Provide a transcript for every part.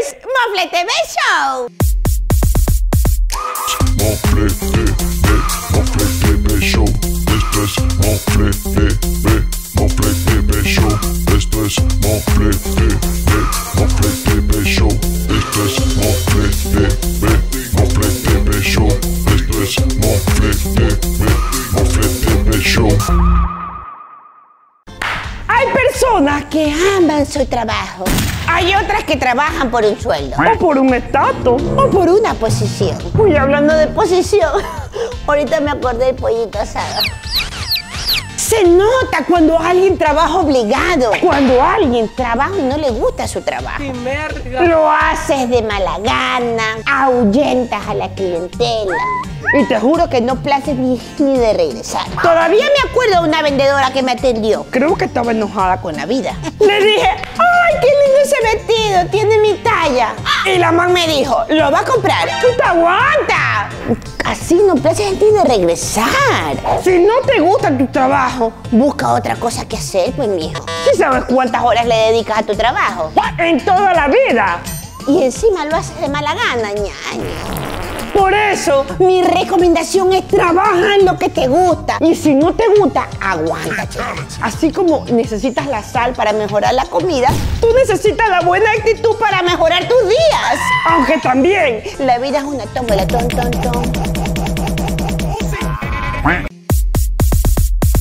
es Mofle TV Show. Mofle TV, Mofle TV Show. Esto es Mofle TV, Mofle TV Show. Esto es Mofle TV, Mofle TV Show. Esto es Mofle TV, Mofle TV Show. Esto es Mofle TV, Mofle TV Show. Personas que aman su trabajo. Hay otras que trabajan por un sueldo. O por un estatus. O por una posición. Uy, hablando de Posición. Ahorita me acordé del pollito asado. Se nota cuando alguien trabaja obligado. Cuando alguien trabaja y no le gusta su trabajo. Lo haces de mala gana, ahuyentas a la clientela. Y te juro que no places ni, ni de regresar. Todavía me acuerdo de una vendedora que me atendió. Creo que estaba enojada con la vida. Le dije, ¡ay, qué lindo ese vestido! Tiene mi talla. Y la man me dijo, ¿lo va a comprar? ¡Tú te aguantas! Así no places en ti de regresar. Si no te gusta tu trabajo, busca otra cosa que hacer, pues, mijo. ¿Sí sabes cuántas horas le dedicas a tu trabajo? En toda la vida. Y encima lo haces de mala gana, ñaña. Por eso, mi recomendación es trabaja en lo que te gusta. Y si no te gusta, aguántate. Así como necesitas la sal para mejorar la comida, tú necesitas la buena actitud para mejorar tus días. Aunque también la vida es una tómbola, ton, ton, ton.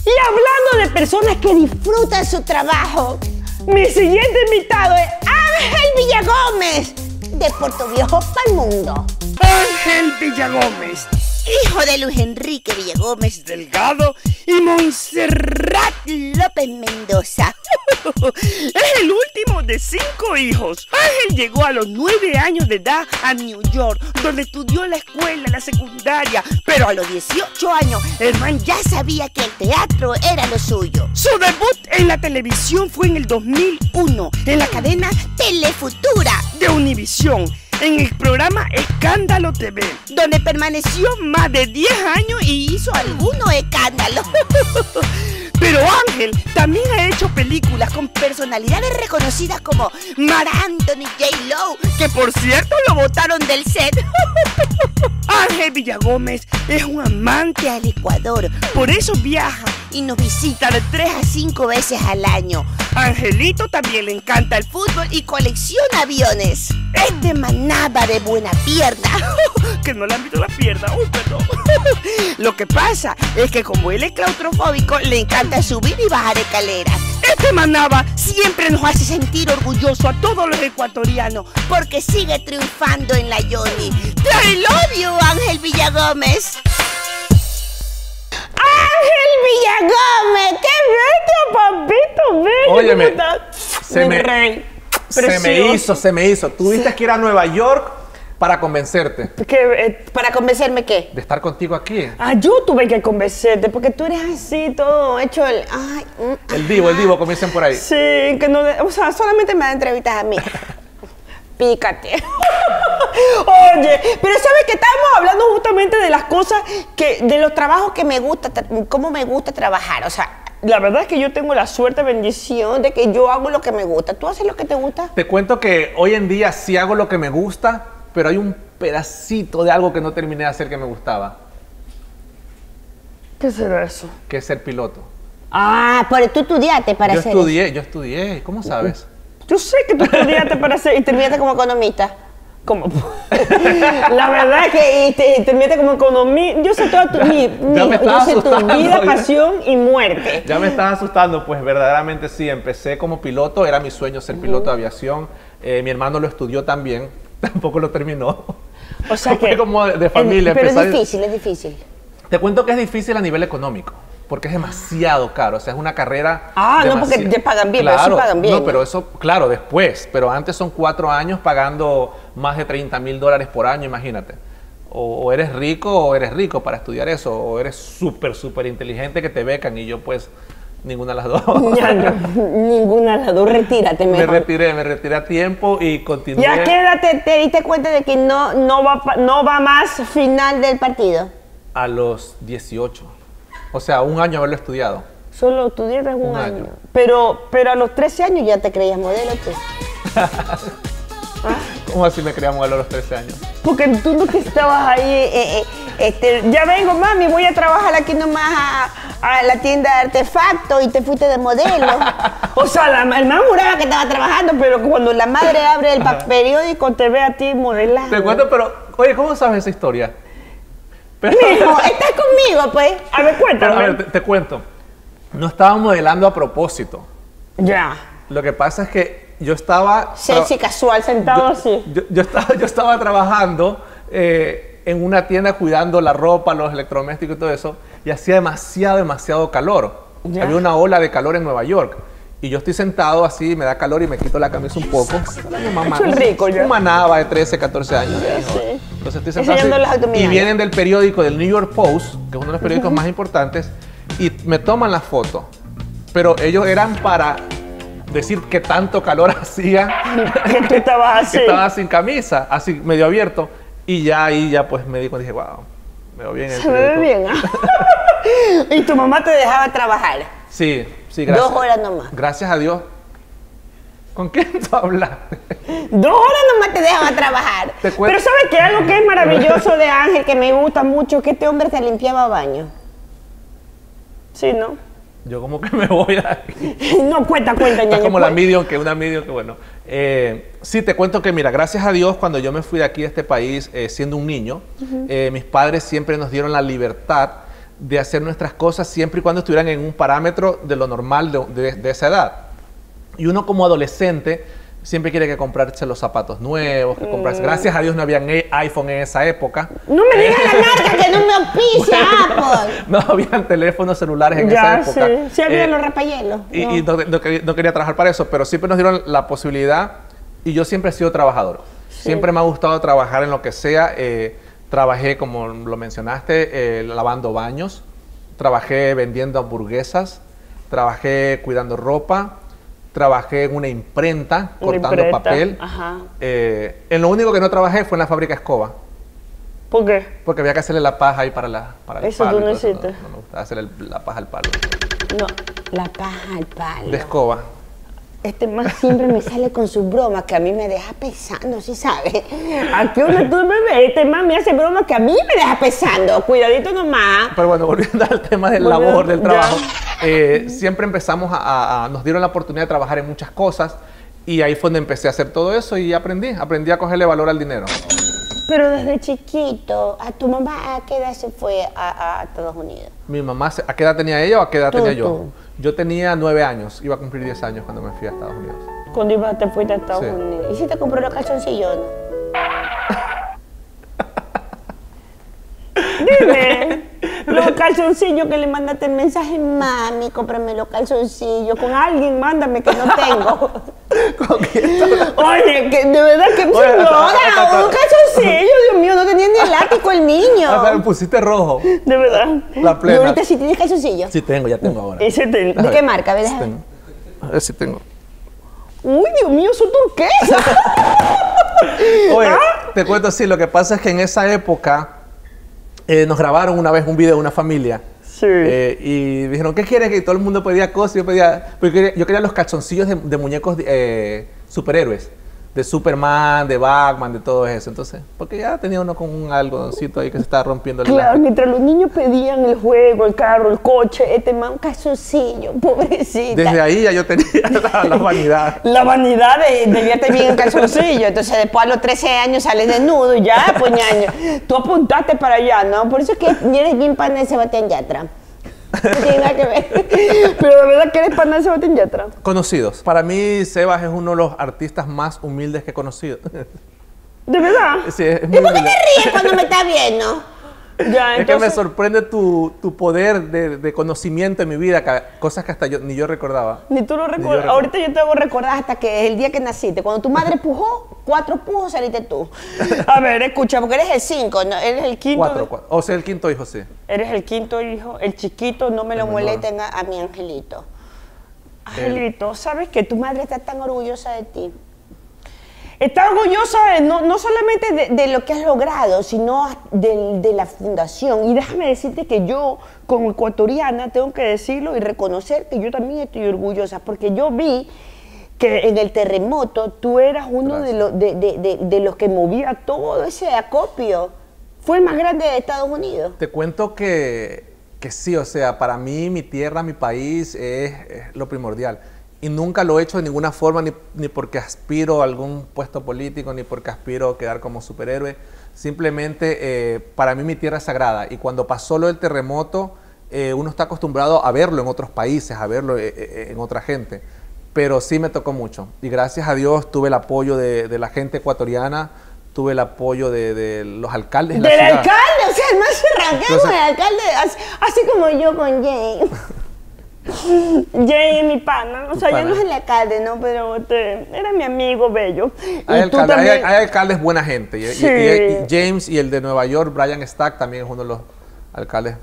Y hablando de personas que disfrutan su trabajo, mi siguiente invitado es Ángel Villagómez, de Puerto Viejo para el mundo. Ángel Villagómez. Hijo de Luis Enrique Villagómez Delgado y Montserrat López Mendoza. Es el último de cinco hijos. Ángel llegó a los nueve años de edad a New York, donde estudió la escuela, la secundaria. Pero a los 18 años, el man ya sabía que el teatro era lo suyo. Su debut en la televisión fue en el 2001, en la cadena Telefutura. de Univisión, en el programa Escándalo TV. donde permaneció más de 10 años y hizo algunos escándalos. Pero Ángel También ha hecho películas con personalidades reconocidas como Mar Anthony J. Lowe, que por cierto lo votaron del set. Ángel Villagómez es un amante al Ecuador, por eso viaja. Y nos visita de 3 a 5 veces al año. Angelito también le encanta el Fútbol y colecciona aviones. Este manaba de buena pierna. que no le han visto la pierna. Uy, perdón. Lo que pasa es que como él es claustrofóbico, le encanta subir y bajar escaleras. Este manaba siempre nos hace sentir orgulloso a todos los ecuatorianos. Porque sigue triunfando en la Yoni. I love you, Ángel Villagómez. Ángel Villagómez, qué bello, papito, bello. Óyeme, se Mi me- rey. Se me hizo, se me hizo. Tuviste que ir a Nueva York para convencerte ¿Qué, eh, ¿Para convencerme qué? de estar contigo aquí. Ah, yo tuve que convencerte porque tú eres así, todo hecho el. Ay, mm, El divo, el divo, como dicen por ahí. Sí, que no. O sea, solamente me da entrevistas a mí. Pícate. Oye, pero sabes que estábamos hablando justamente de las cosas que, de los trabajos que me gusta, cómo me gusta trabajar. O sea, la verdad es que yo tengo la suerte, bendición de que yo hago lo que me gusta. ¿Tú haces lo que te gusta? Te cuento que hoy en día sí hago lo que me gusta, pero hay un pedacito de algo que no terminé de hacer que me gustaba, ¿Qué será eso? que es ser piloto. Ah, pero tú estudiaste para Yo hacer estudié, yo estudié. ¿Cómo sabes? Yo sé que tú estudiaste para ser Y terminaste como economista. como... La verdad es que y te, y terminaste como economía. Yo sé toda tu, mi- Ya yo sé tu vida, ya. pasión y muerte. Ya me estás asustando, pues verdaderamente sí. Empecé como piloto, era mi sueño ser piloto de aviación. Eh, mi hermano lo estudió también, tampoco lo terminó. O sea Fue que- como de, de familia. Pero es difícil, es difícil. Te cuento que es difícil a nivel económico, porque es demasiado caro. O sea, es una carrera. Ah, no, porque te pagan bien, pero sí Claro, pagan bien, No, pero eso, claro, después. Pero antes son cuatro años pagando más de 30 mil dólares por año, imagínate. O, o eres rico o eres rico para estudiar eso, o eres súper, súper inteligente que te becan y yo, pues, ninguna de las dos. Ya no, ninguna de las dos, retírate me retiré, me retiré a tiempo y continué. ¿Y a qué edad te, te diste cuenta de que no, no, va, no va más final del partido? A los 18. O sea, un año haberlo estudiado. Solo estudiaste un, Un año. año. Pero, pero a los 13 años ya te creías modelo tú. ¿Cómo así me quería modelar a los 13 años? Porque tú no que estabas ahí, eh, eh, este, ya vengo mami, voy a trabajar aquí nomás a, a la tienda de artefactos y te fuiste de modelo. o sea, la, el man juraba que estaba trabajando, pero cuando la madre abre el periódico te ve a ti modelando. Te cuento, pero, oye, ¿cómo sabes esa historia? Pero, Mijo, estás conmigo, pues. A ver, pero, cuéntame. a ver, te, te cuento. No estaba modelando a propósito. Ya. Lo que pasa es que yo estaba... Sexy, casual, sentado yo, así. yo- yo estaba, yo estaba trabajando eh, en una tienda cuidando la ropa, los electrodomésticos y todo eso, y hacía demasiado, demasiado calor. Había una ola de calor en Nueva York. Y yo estoy sentado así, me da calor y me quito la camisa un poco. Mamá, el rico ya. Un manaba de 13, 14 años. Sí. Entonces estoy sentado así, y vienen del periódico del New York Post, que es uno de los periódicos más importantes, y me toman la foto. Pero ellos eran para decir que tanto calor hacía Que tú estabas así. que estaba sin camisa, así medio abierto. Y ya ahí ya pues me di cuenta dije, wow, me veo bien. en el Se me ve periódico". bien, y tu mamá te dejaba trabajar. Sí, sí, gracias. Dos horas nomás. Gracias a Dios. ¿Con quién tú hablas? Dos horas nomás te dejaba trabajar. Te Pero ¿sabes qué? Algo que es maravilloso de Ángel, que me gusta mucho, que este hombre te limpiaba baño. Sí, ¿no? Yo como que me voy a... No, cuenta, cuenta, ñaña, como la medium, que una medium que bueno. Eh, sí, te cuento que, mira, gracias a Dios, cuando yo me fui de aquí de este país eh, siendo un niño, eh, mis padres siempre nos dieron la libertad de hacer nuestras cosas siempre y cuando estuvieran en un parámetro de lo normal de, de- de esa edad. Y uno como adolescente siempre quiere que comprarse los zapatos nuevos, que comprarse... Gracias a Dios no habían iPhone en esa época. No me digas la marca que no me auspicia, Apple. no habían teléfonos celulares en Ya, esa época. sí. Sí había Eh, los rapayelos. y, No. y no, no quería, no quería trabajar para eso, pero siempre nos dieron la posibilidad y yo siempre he sido trabajador. Siempre me ha gustado trabajar en lo que sea. eh, trabajé, como lo mencionaste, eh, lavando baños, trabajé vendiendo hamburguesas, trabajé cuidando ropa, trabajé en una imprenta, Una cortando imprenta, papel. ajá. Eh, en lo único que no trabajé fue en la fábrica escoba. ¿Por qué? Porque había que hacerle la paja ahí para, la, para el Eso palo. tú no eso. hiciste. No, no me gustaba hacer el- la paja al palo. No, la paja al palo. De escoba. Este man siempre me sale con sus bromas que a mí me deja pesando, ¿sí sabes? Aquí donde tú me ves, este man me hace bromas que a mí me deja pesando. Cuidadito nomás. Pero bueno, volviendo al tema del labor, del trabajo, eh, siempre empezamos a, a- a- nos dieron la oportunidad de trabajar en muchas cosas y ahí fue donde empecé a hacer todo eso y aprendí, aprendí a cogerle valor al dinero. Pero desde chiquito, ¿a tu mamá a qué edad se fue a, a Estados Unidos? Mi mamá, se- ¿a qué edad tenía ella o a qué edad Tú, tenía yo? tú. Yo tenía nueve años, iba a cumplir 10 años cuando me fui a Estados Unidos. Cuando ibas, te fuiste a Estados Sí. Unidos. ¿Y si te compró los calzoncillos no? Dime, los calzoncillos que le mandaste el mensaje, mami, cómprame los calzoncillos. Con alguien, mándame que no tengo. ¿Con? Oye, que de verdad que señora, un calzoncillo, Dios mío, no tenía ni elástico el niño. Hasta me pusiste rojo. De verdad. La Y plena. ahorita sí tienes calzoncillo. Sí tengo, ya tengo ahora. Ese ¿De qué marca? A ver, Sí tengo. A ver si tengo. Uy, Dios mío, son turquesas. Oye, ¿Ah? te cuento así, lo que pasa es que en esa época eh, nos grabaron una vez un video de una familia. Sí. Eh, y dijeron, ¿qué quieres? Que todo el mundo pedía cosas. Yo pedía, yo quería, yo quería los calzoncillos de, de muñecos eh, superhéroes. De Superman, de Batman, de todo eso. Entonces, porque ya tenía uno con un algodoncito ahí que se estaba rompiendo el Claro, mientras los niños pedían el juego, el carro, el coche, este man, un calzoncillo, pobrecita. Desde ahí ya yo tenía la, la vanidad. La vanidad de, de verte bien en calzoncillo. Entonces, después a los 13 años sales desnudo y ya, pues ñaño. Tú apuntaste para allá, ¿no? Por eso es que eres bien pana de Sebastián Yatra. No tiene nada que ver. Pero de verdad que eres pana de Sebastián Yatra. Conocidos. Para mí, Sebas es uno de los artistas más humildes que he conocido. ¿De verdad? Sí, es ¿Y muy por qué humilde. te ríes cuando me estás viendo? Ya, Es que me sorprende tu, tu poder de, de conocimiento en mi vida, que- cosas que hasta yo, ni yo recordaba. Ni tú lo recuerdas. Ahorita yo te hago recordar hasta que el día que naciste. Cuando tu madre pujó, cuatro pujos saliste tú. A ver, escucha, porque eres el cinco, ¿no? eres el quinto. Cuatro, de- cuatro. O sea, el quinto hijo, sí. Eres el quinto hijo, el chiquito, no me lo molesten a, a mi angelito. Angelito, ¿sabes que tu madre está tan orgullosa de ti? Está orgullosa no, no solamente de, de lo que has logrado, sino de, de la fundación. Y déjame decirte que yo, como ecuatoriana, tengo que decirlo y reconocer que yo también estoy orgullosa, porque yo vi que en el terremoto tú eras uno de, de- de los que movía todo ese acopio. Fue el más grande de Estados Unidos. Te cuento que, que sí, o sea, para mí mi tierra, mi país es, es lo primordial. Y nunca lo he hecho de ninguna forma, ni, ni porque aspiro a algún puesto político, ni porque aspiro a quedar como superhéroe. Simplemente eh, para mí mi tierra es sagrada. Y cuando pasó lo del terremoto, eh, uno está acostumbrado a verlo en otros países, a verlo eh, eh, en otra gente. Pero sí me tocó mucho. Y gracias a Dios tuve el apoyo de, de la gente ecuatoriana, tuve el apoyo de, de los alcaldes de Del ciudad. alcalde, o sea, el más Entonces- el alcalde, así, así como yo con Jay. Jay mi pana, o sea, pana. yo no es el alcalde, ¿no? Pero este, era mi amigo bello. Hay, y tú alcalde- hay- también. hay alcaldes buena gente. Y, Sí. y- y James y el de Nueva York, Brian Stack, también es uno de los alcaldes.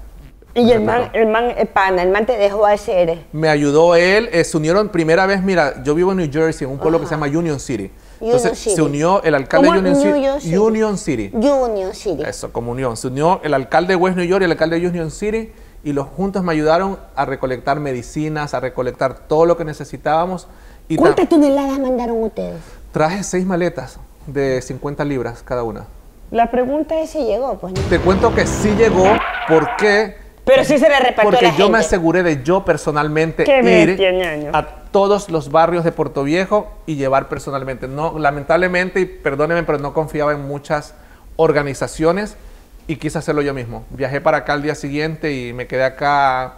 Y el man, el man es pana, el man te dejó hacer. Me ayudó él, eh, se unieron primera vez, mira, yo vivo en New Jersey, en un pueblo que se llama Union City. Entonces Union City. se unió el alcalde de. Union, Union City. Union City. Union City. Eso, como unión. Se unió el alcalde de West New York y el alcalde de Union City y los juntos me ayudaron a recolectar medicinas, a recolectar todo lo que necesitábamos. Y ta- ¿Cuántas toneladas mandaron ustedes? traje seis maletas de 50 libras cada una. La pregunta es si llegó, pues no. Te cuento que sí llegó porque Pero sí se le repartió a Porque la yo me gente. aseguré de yo personalmente Qué ir bestia, a todos los barrios de Puerto Viejo y llevar personalmente. No, lamentablemente, y perdónenme, pero no confiaba en muchas organizaciones y quise hacerlo yo mismo. Viajé para acá al día siguiente y me quedé acá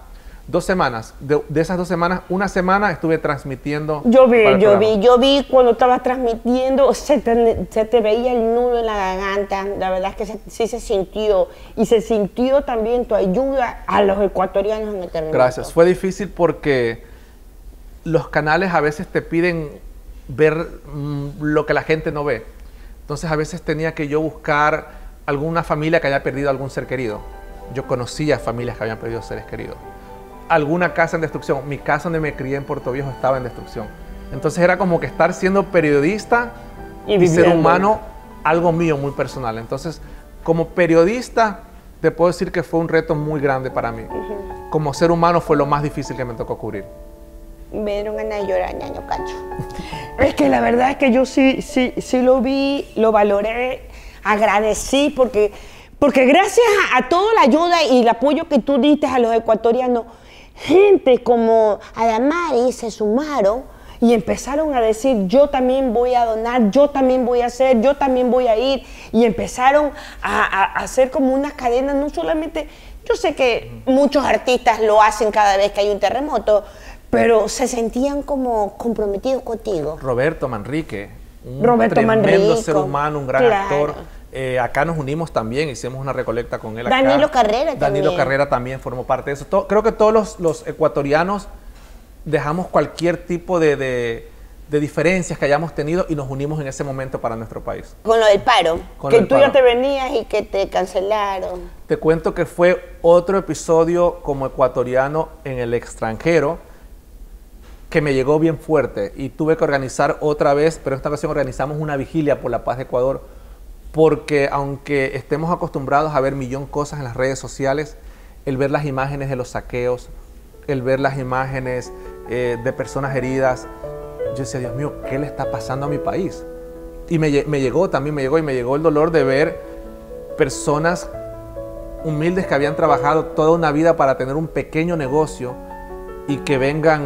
dos semanas. De, de esas dos semanas, una semana estuve transmitiendo. Yo vi, yo programa. vi, yo vi cuando estabas transmitiendo, se te, se te veía el nudo en la garganta, la verdad es que se- sí se sintió, y se sintió también tu ayuda a los ecuatorianos en el terremoto. Gracias. Fue difícil porque los canales a veces te piden ver mm, lo que la gente no ve. Entonces a veces tenía que yo buscar alguna familia que haya perdido algún ser querido. Yo conocía familias que habían perdido seres queridos. Alguna casa en destrucción. Mi casa donde me crié en Puerto Viejo estaba en destrucción. Entonces era como que estar siendo periodista Y y, ser humano, algo mío muy personal. Entonces, como periodista, te puedo decir que fue un reto muy grande para mí. Como ser humano fue lo más difícil que me tocó cubrir. Me dieron ganas de llorar, ñaño cacho. Es que la verdad es que yo sí, sí, sí lo vi, lo valoré, agradecí porque, porque gracias a, a toda la ayuda y el apoyo que tú diste a los ecuatorianos, gente como Adamari se sumaron y empezaron a decir, yo también voy a donar, yo también voy a hacer, yo también voy a ir. Y empezaron a, a- a hacer como una cadena, no solamente, yo sé que muchos artistas lo hacen cada vez que hay un terremoto, pero se sentían como comprometidos contigo. Roberto Manrique, un Roberto tremendo Manrico, ser humano, un gran claro. actor. Eh, acá nos unimos también, hicimos una recolecta con él. acá. Danilo Carrera Danilo también. Carrera también formó parte de eso. Creo que todos los, los ecuatorianos dejamos cualquier tipo de, de- de diferencias que hayamos tenido y nos unimos en ese momento para nuestro país. Con lo del paro, Con que tú ya te venías y que te cancelaron. Te cuento que fue otro episodio como ecuatoriano en el extranjero que me llegó bien fuerte y tuve que organizar otra vez, pero esta ocasión organizamos una vigilia por la paz de Ecuador porque aunque estemos acostumbrados a ver millón cosas en las redes sociales, el ver las imágenes de los saqueos, el ver las imágenes eh, de personas heridas, yo decía, Dios mío, ¿qué le está pasando a mi país? Y me, me llegó también, me llegó y me llegó el dolor de ver personas humildes que habían trabajado toda una vida para tener un pequeño negocio y que vengan,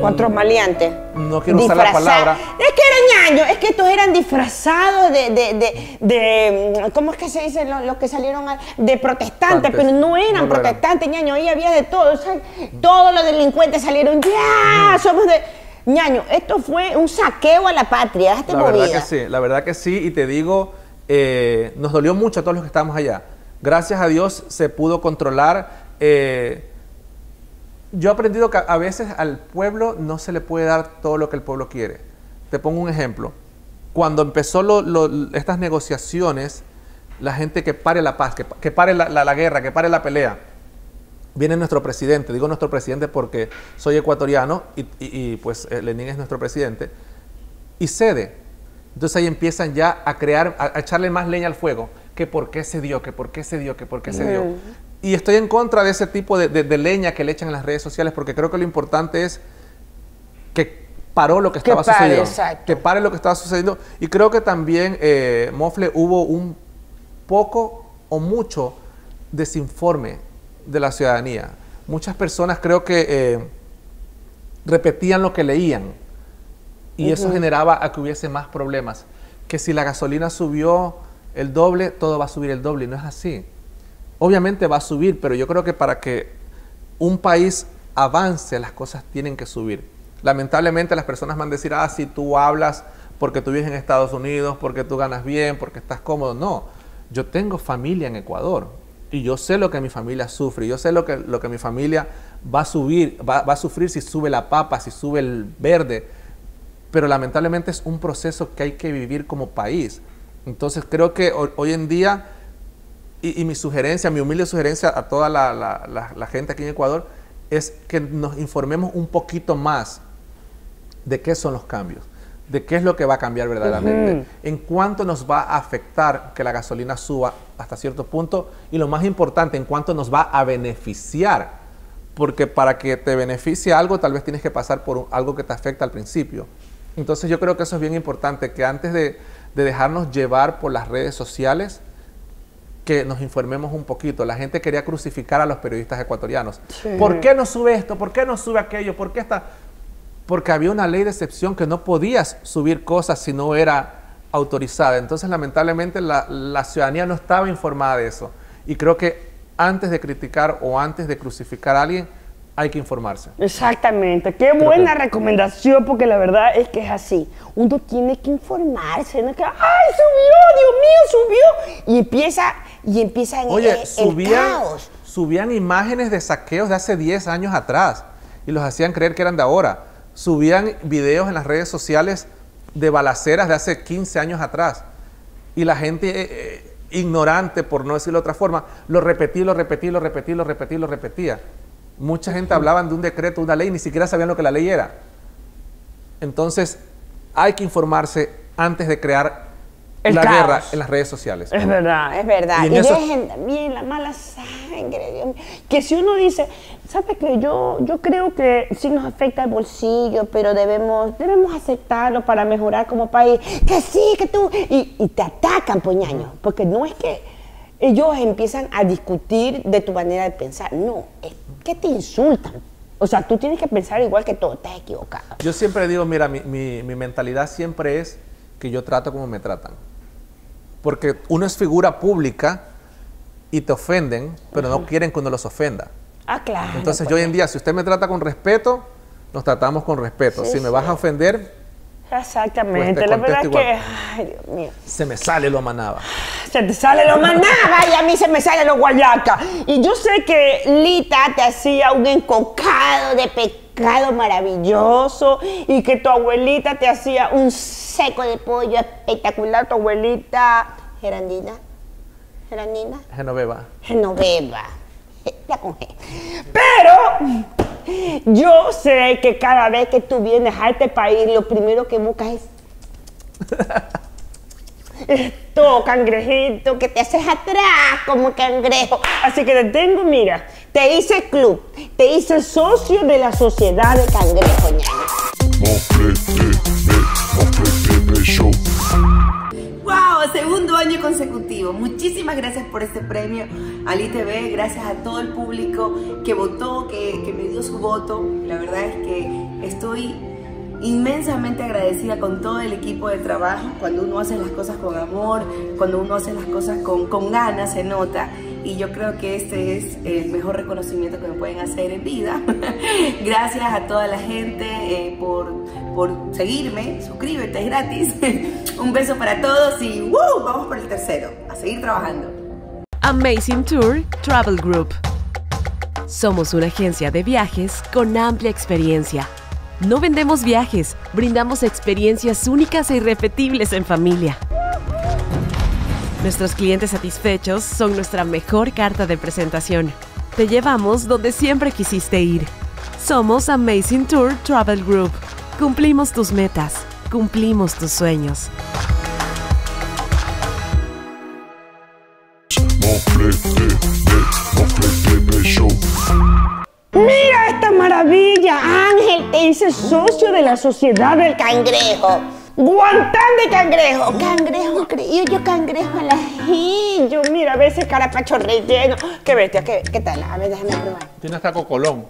Cuatro maleantes. no quiero usar la palabra, Es que eran ñaños, es que estos eran disfrazados de, de, de, de- ¿cómo es que se dice lo- los que salieron a- de protestantes? Pero no eran No lo eran. protestantes, ñaño, ahí había de todo. o sea, todos los delincuentes salieron, ya, somos de... ñaño, esto fue un saqueo a la patria, La verdad movida. que sí, la verdad que sí, y te digo, eh, nos dolió mucho a todos los que estábamos allá. Gracias a Dios se pudo controlar. eh, yo he aprendido que a veces al pueblo no se le puede dar todo lo que el pueblo quiere. Te pongo un ejemplo. Cuando empezó estas negociaciones, la gente que pare la paz, que, pa- que pare la, guerra, que pare la pelea, viene nuestro presidente, digo nuestro presidente porque soy ecuatoriano y, pues eh, Lenin es nuestro presidente, y cede. Entonces ahí empiezan ya a crear, a, a echarle más leña al fuego, que por qué se dio, que por qué se dio, que por qué se dio. Y estoy en contra de ese tipo de, de- de leña que le echan en las redes sociales porque creo que lo importante es que paró lo que Que estaba pare, sucediendo. exacto. Que pare lo que estaba sucediendo. Y creo que también, eh, Mofle, hubo un poco o mucho desinforme de la ciudadanía. Muchas personas creo que eh, repetían lo que leían y eso generaba a que hubiese más problemas. Que si la gasolina subió el doble, todo va a subir el doble y no es así. Obviamente va a subir, pero yo creo que para que un país avance, las cosas tienen que subir. Lamentablemente las personas van a decir, ah, si tú hablas porque tú vives en Estados Unidos, porque tú ganas bien, porque estás cómodo. No, yo tengo familia en Ecuador y yo sé lo que mi familia sufre, yo sé lo que, lo que mi familia va a subir, va, a sufrir si sube la papa, si sube el verde, pero lamentablemente es un proceso que hay que vivir como país. Entonces creo que ho- hoy en día, y, y mi sugerencia, mi humilde sugerencia a toda la, la- la- la gente aquí en Ecuador, es que nos informemos un poquito más de qué son los cambios, de qué es lo que va a cambiar verdaderamente, en cuánto nos va a afectar que la gasolina suba hasta cierto punto y lo más importante, en cuánto nos va a beneficiar, porque para que te beneficie algo tal vez tienes que pasar por un- algo que te afecta al principio. Entonces yo creo que eso es bien importante, que antes de, de dejarnos llevar por las redes sociales, que nos informemos un poquito. La gente quería crucificar a los periodistas ecuatorianos. ¿Por qué no sube esto? ¿Por qué no sube aquello? ¿Por qué está? Porque había una ley de excepción que no podías subir cosas si no era autorizada. Entonces, lamentablemente, la, la ciudadanía no estaba informada de eso. Y creo que antes de criticar o antes de crucificar a alguien, hay que informarse. Exactamente, qué buena recomendación porque la verdad es que es así. Uno tiene que informarse, no es que, ay, subió, Dios mío, subió. Y empieza, y empieza en Oye, el, el subían, caos. subían imágenes de saqueos de hace 10 años atrás y los hacían creer que eran de ahora. Subían videos en las redes sociales de balaceras de hace 15 años atrás. Y la gente eh, eh, ignorante, por no decirlo de otra forma, lo repetía, lo repetía, lo repetía, lo repetía, lo repetía. Mucha gente hablaban de un decreto, una ley, ni siquiera sabían lo que la ley era. Entonces, hay que informarse antes de crear El la caos. guerra en las redes sociales. Es verdad, es verdad. Y Y, eso- dejen también la mala sangre, Dios mío. Que si uno dice, ¿sabes qué? Yo, yo creo que sí nos afecta el bolsillo, pero debemos, debemos aceptarlo para mejorar como país. Que sí, que tú. Y, y te atacan, poñaño. Porque no es que ellos empiezan a discutir de tu manera de pensar. No, es que te insultan. O sea, tú tienes que pensar igual que todo, estás equivocado. Yo siempre digo, mira, mi, mi- mi mentalidad siempre es que yo trato como me tratan. Porque uno es figura pública y te ofenden, pero no quieren que uno los ofenda. Ah, claro. Entonces yo hoy en día, si usted me trata con respeto, nos tratamos con respeto. Sí, si me sí. vas a ofender, Exactamente. Pues la verdad es que, ay, Dios mío. se me sale lo manaba. Se te sale lo manaba y a mí se me sale lo guayaca. Y yo sé que Lita te hacía un encocado de pescado maravilloso y que tu abuelita te hacía un seco de pollo espectacular. Tu abuelita Gerandina, Gerandina, Genoveva. Genoveva. Pero yo sé que cada vez que tú vienes a este país, lo primero que buscas es esto, cangrejito, que te haces atrás como cangrejo. Así que te tengo, mira, te hice club, te hice socio de la sociedad de cangrejo, ¡Wow! Segundo año consecutivo. Muchísimas gracias por este premio al ITV. Gracias a todo el público que votó, que, que me dio su voto. La verdad es que estoy inmensamente agradecida con todo el equipo de trabajo. Cuando uno hace las cosas con amor, cuando uno hace las cosas con, con ganas, se nota. Y yo creo que este es el mejor reconocimiento que me pueden hacer en vida. Gracias a toda la gente eh, por, por seguirme. Suscríbete, es gratis. Un beso para todos y ¡woo! vamos por el tercero. A seguir trabajando. Amazing Tour Travel Group. Somos una agencia de viajes con amplia experiencia. No vendemos viajes, brindamos experiencias únicas e irrepetibles en familia. Nuestros clientes satisfechos son nuestra mejor carta de presentación. Te llevamos donde siempre quisiste ir. Somos Amazing Tour Travel Group. Cumplimos tus metas, cumplimos tus sueños. Mira esta maravilla. Ángel te socio de la sociedad del cangrejo. Guantán de cangrejo. Cangrejo criollo, cangrejo al ajillo. Mira, a veces carapacho relleno. Qué bestia, qué, qué tal. A ver, déjame probar. Tiene hasta cocolón.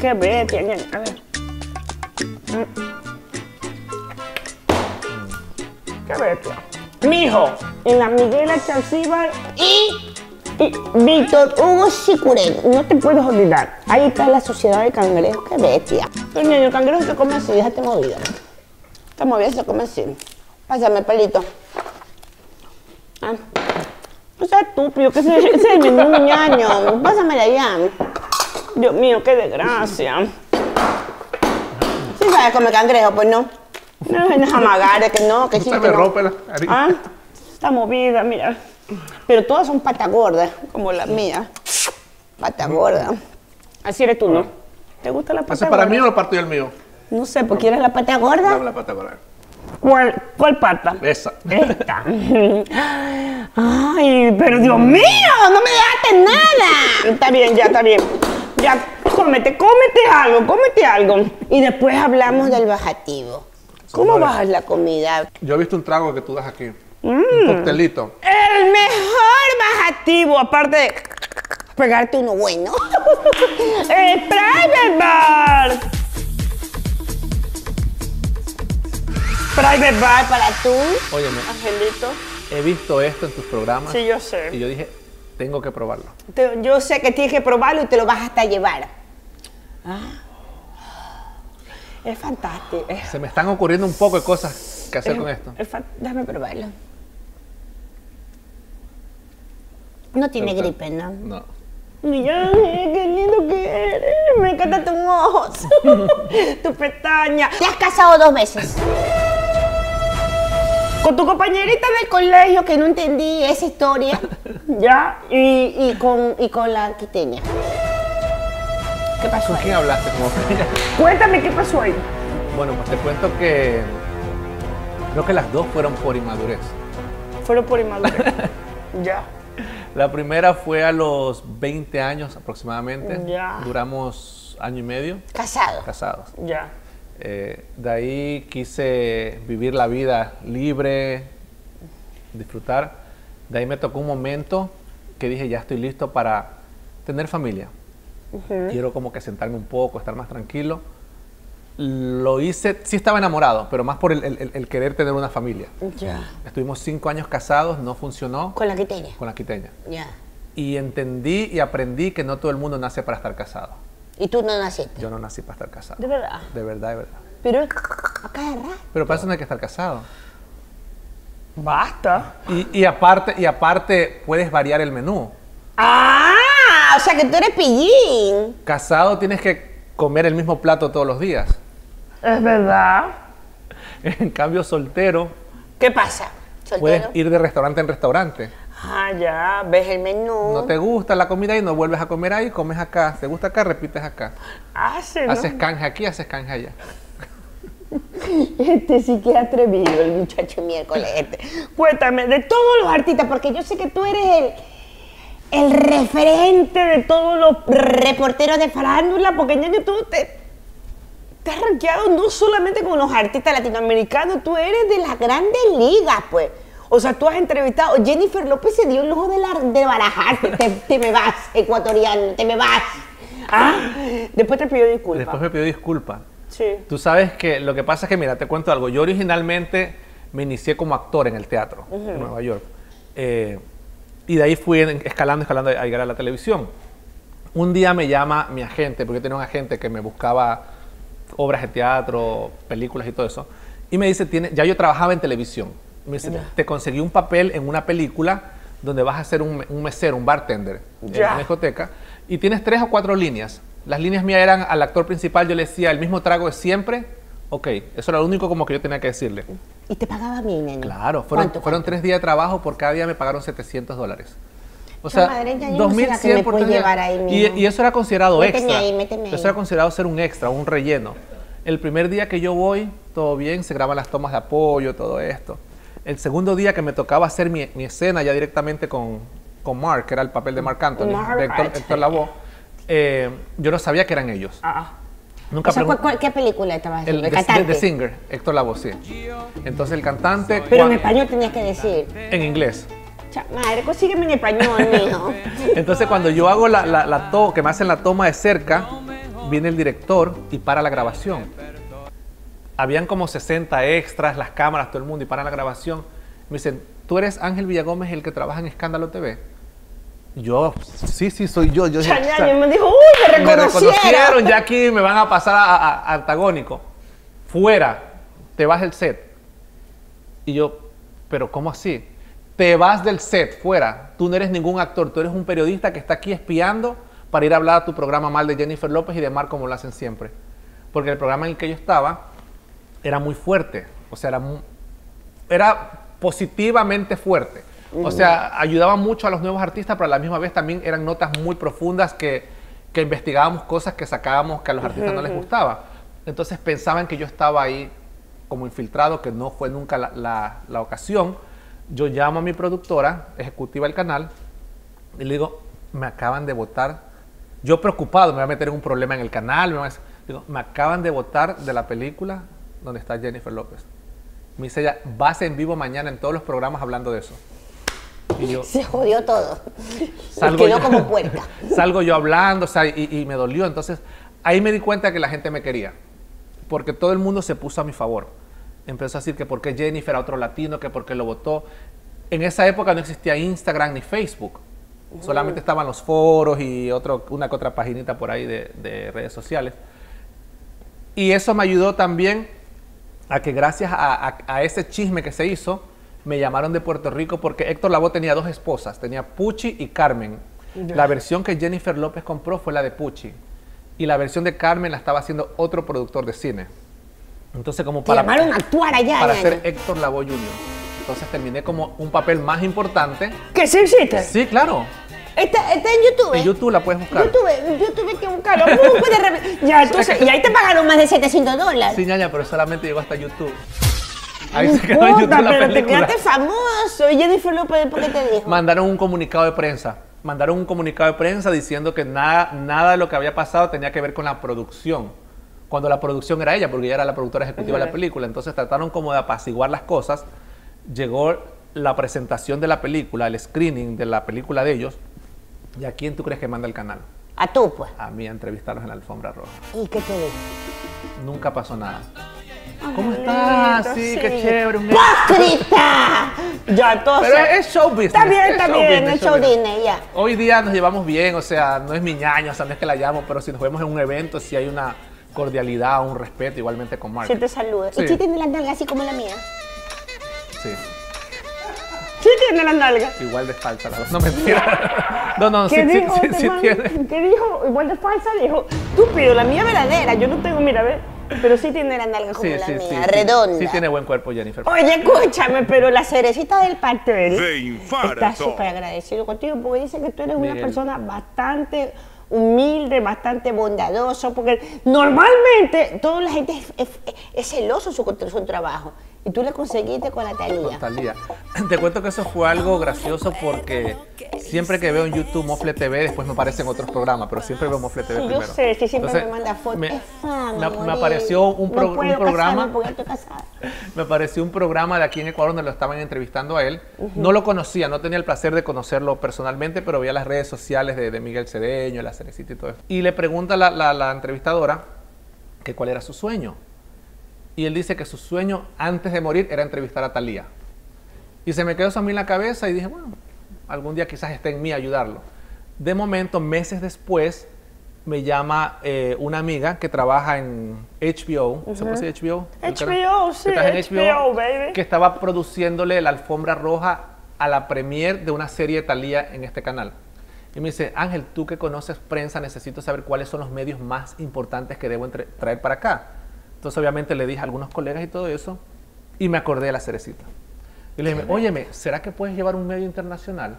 Qué bestia. A ver. Mm. Qué bestia. Mijo, en la Miguela Chancíbar y, y Víctor Hugo Sicurén. No te puedes olvidar. Ahí está la sociedad de cangrejos. Qué bestia. Pero niño, el cangrejo se come así, déjate movida. Esta movida se come así. Pásame el pelito. Ah. No seas estúpido, que ese, ese es menú ñaño. Pásamela ya. Dios mío, qué desgracia. Sí sabes comer cangrejo, pues no. No es amagare, que no, que sí, que me no. rompe la harina. Ah, está movida, mira. Pero todas son patas gordas, como la mía. Pata gorda. Así eres tú, ¿no? ¿Te gusta la pata ¿Ese es para gorda? mí o lo parto yo el mío? No sé, ¿por quieres la pata Dame gorda? la pata para ¿Cuál, cuál pata? Esa. Esta. Ay, pero Dios mío, no me dejaste nada. Está bien, ya, está bien. Ya, cómete, cómete algo, cómete algo. Y después hablamos del bajativo. ¿Cómo bajas la comida? Yo he visto un trago que tú das aquí. Mm. Un coctelito. El mejor bajativo, aparte de pegarte uno bueno. El Private Bar. Private Bar para tú, Óyeme, Angelito. he visto esto en tus programas. Sí, yo sé. Y yo dije, tengo que probarlo. Te- yo sé que tienes que probarlo y te lo vas hasta llevar. Ah. Es fantástico. Se me están ocurriendo un poco de cosas que hacer con esto. es Déjame probarlo. No tiene gripe, ¿no? No. Mira, qué lindo que eres. Me encanta tus ojos, tu pestaña. Te has casado dos veces. Con tu compañerita del colegio que no entendí esa historia. ya. Y, y con, y con la quiteña. ¿Qué pasó ¿Con quién hablaste? Como? Cuéntame qué pasó ahí. Bueno, pues te cuento que creo que las dos fueron por inmadurez. Fueron por inmadurez. ya. La primera fue a los 20 años aproximadamente. Ya. Duramos año y medio Casado. casados. Ya. Eh, de ahí quise vivir la vida libre, disfrutar. De ahí me tocó un momento que dije, ya estoy listo para tener familia. Quiero como que sentarme un poco, estar más tranquilo. Lo hice, sí estaba enamorado, pero más por el, el- el querer tener una familia. Estuvimos cinco años casados, no funcionó Con la quiteña. con la quiteña. Ya. Y entendí y aprendí que no todo el mundo nace para estar casado. Y tú no naciste. Yo no nací para estar casado. De verdad. De verdad, de verdad. Pero a cada rato. Pero para eso no hay que estar casado. Basta. Y, y aparte, y aparte puedes variar el menú. Ah, o sea que tú eres pillín. Casado tienes que comer el mismo plato todos los días. Es verdad. En cambio, soltero, ¿Qué pasa? puedes Soltero. ir de restaurante en restaurante. Ah, ya, ves el menú. No te gusta la comida y no vuelves a comer ahí, comes acá. Te gusta acá, repites acá. Haces canje aquí, haces canje allá. Este sí que es atrevido, el muchacho miércoles este. Cuéntame, de todos los artistas, porque yo sé que tú eres el, el referente de todos los reporteros de farándula, porque ñaño, tú te, te has rankeado no solamente con los artistas latinoamericanos, tú eres de las grandes ligas, pues. O sea, tú has entrevistado, Jennifer López se dio el lujo de, la, de barajarte, te, te me vas, ecuatoriano, te me vas. Ah, después te pidió disculpas. Después me pidió disculpas. Sí. Tú sabes que lo que pasa es que, mira, te cuento algo. Yo originalmente me inicié como actor en el teatro en Nueva York. Eh, y de ahí fui escalando, escalando a llegar a la televisión. Un día me llama mi agente, porque yo tenía un agente que me buscaba obras de teatro, películas y todo eso. Y me dice, tiene, ya yo trabajaba en televisión. Me dice, te conseguí un papel en una película donde vas a ser un, un mesero, un bartender en una discoteca. Y tienes tres o cuatro líneas. Las líneas mías eran al actor principal, yo le decía, el mismo trago de siempre. Ok, eso era lo único como que yo tenía que decirle. Y te pagaba bien, nene. Claro, fueron, ¿Cuánto, fueron cuánto? tres días de trabajo, por cada día me pagaron 700 dólares. O Esa madre, ya yo no sé la que 2100 me por puedes tres días. llevar ahí, y, y eso era considerado Méteme extra. ahí, méteme ahí. Eso era considerado ser un extra, un relleno. El primer día que yo voy, todo bien, se graban las tomas de apoyo, todo esto. El segundo día que me tocaba hacer mi, mi escena ya directamente con, con Mark, que era el papel de Mark Anthony, Mark de Héctor. Héctor Lavoe, Eh, yo no sabía que eran ellos. Ah. Nunca O sea, ¿cuál- ¿Qué película estabas el haciendo? El, The, cantante. The Singer, Héctor Lavoe, sí. Entonces el cantante Pero en español tenías que decir. en inglés. Madre, consígueme en español, mijo. Entonces cuando yo hago la, la, la to- que me hacen la toma de cerca, viene el director y para la grabación. Habían como 60 extras, las cámaras, todo el mundo y para la grabación. Me dicen, ¿tú eres Ángel Villagómez el que trabaja en Escándalo TV? Yo, sí, sí, soy yo. yo Cha- o sea, ya, me dijo, uy, me me reconocieron. reconocieron, ya aquí me van a pasar a, a- a antagónico. Fuera, te vas del set. Y yo, pero ¿cómo así? Te vas del set, fuera. Tú no eres ningún actor, tú eres un periodista que está aquí espiando para ir a hablar a tu programa mal de Jennifer López y de Marco como lo hacen siempre. Porque el programa en el que yo estaba era muy fuerte, o sea, era, mu- era positivamente fuerte. O sea, ayudaba mucho a los nuevos artistas, pero a la misma vez también eran notas muy profundas que, que investigábamos cosas que sacábamos que a los artistas no les gustaba. Entonces pensaban que yo estaba ahí como infiltrado, que no fue nunca la, la- la ocasión. Yo llamo a mi productora ejecutiva del canal y le digo, me acaban de votar. Yo preocupado, me voy a meter en un problema en el canal. Me, a- digo, me acaban de votar de la película donde está Jennifer López. Me dice ella, vas en vivo mañana en todos los programas hablando de eso. Y yo, Se jodió todo. salgo quedó yo, como puerca. salgo yo hablando, o sea, y, y me dolió. Entonces, ahí me di cuenta que la gente me quería. Porque todo el mundo se puso a mi favor. Empezó a decir que por qué Jennifer a otro latino, que por qué lo votó. En esa época no existía Instagram ni Facebook. Solamente estaban los foros y otro, una que otra paginita por ahí de, de redes sociales. Y eso me ayudó también a que gracias a, a- a ese chisme que se hizo, me llamaron de Puerto Rico porque Héctor Lavoe tenía dos esposas, tenía Pucci y Carmen. La versión que Jennifer López compró fue la de Pucci y la versión de Carmen la estaba haciendo otro productor de cine. Entonces como Te para, llamaron a actuar allá. para ser Héctor Lavoe Jr. Entonces terminé como un papel más importante. ¿Qué sí hiciste? Sí, claro. Está, está en YouTube. En YouTube la puedes buscar. YouTube, yo tuve que buscarlo. De ya, entonces, y ahí te pagaron más de 700 dólares. Sí, ñaña, pero solamente llegó hasta YouTube. Ahí se quedó en YouTube la pero te película. quedaste famoso. ¿Y Jennifer López por qué te dijo? mandaron un comunicado de prensa. Mandaron un comunicado de prensa diciendo que nada, nada de lo que había pasado tenía que ver con la producción. Cuando la producción era ella, porque ella era la productora ejecutiva de la película. Entonces trataron como de apaciguar las cosas. Llegó la presentación de la película, el screening de la película de ellos. ¿Y a quién tú crees que manda el canal? A tú, pues. A mí a entrevistarlos en la alfombra roja. ¿Y qué te dijo? Nunca pasó nada. ¿Cómo estás? Sí, qué chévere. un ¡Hipócrita! Ya, entonces. Pero es show business. Está bien, es está bien, es show business. Ya. Hoy día nos llevamos bien, o sea, no es mi ñaño, o sea, no es que la llamo, pero si nos vemos en un evento, si hay una cordialidad, un respeto, igualmente con Mark. Si te saluda. Sí. ¿Y si tiene la nalga así como la mía? Sí tiene la nalga. igual de falsa la. No, mentira. No, no, sí, ¿Qué sí, dijo sí, este sí man? tiene. ¿Qué dijo? Igual de falsa, dijo. Estúpido, la mía verdadera. Yo no tengo, mira, ve. Pero sí tiene la nalga como Sí, la sí, mía, redonda. Sí tiene buen cuerpo, Jennifer. Oye, escúchame, pero la cerecita del pastel De está súper agradecido contigo porque dice que tú eres una persona bastante humilde, bastante bondadoso, porque normalmente toda la gente es, es- es celoso su, su trabajo y tú le conseguiste con la talía. Talía. Te cuento que eso fue algo gracioso porque siempre que veo en YouTube Mofle TV, después me aparecen otros programas, pero siempre veo Mofle TV Sí, yo primero. sé, si siempre Entonces, me manda fotos. me- apareció un, pro- no un puedo programa. casarme. Me apareció un programa de aquí en Ecuador donde lo estaban entrevistando a él. No lo conocía, no tenía el placer de conocerlo personalmente, pero veía las redes sociales de, de Miguel Cedeño, la Cerecita y todo eso. Y le pregunta la, la- la entrevistadora que cuál era su sueño. Y él dice que su sueño antes de morir era entrevistar a Talía. Y se me quedó eso a mí en la cabeza y dije, bueno, algún día quizás esté en mí ayudarlo. De momento, meses después, me llama eh, una amiga que trabaja en HBO. ¿Se puede decir HBO? HBO, sí, HBO, baby. Que estaba produciéndole la alfombra roja a la premier de una serie de Talía en este canal. Y me dice, Ángel, tú que conoces prensa, necesito saber cuáles son los medios más importantes que debo traer para acá. Entonces, obviamente, le dije a algunos colegas y todo eso, y me acordé de la cerecita. Y le dije, óyeme, ¿será que puedes llevar un medio internacional?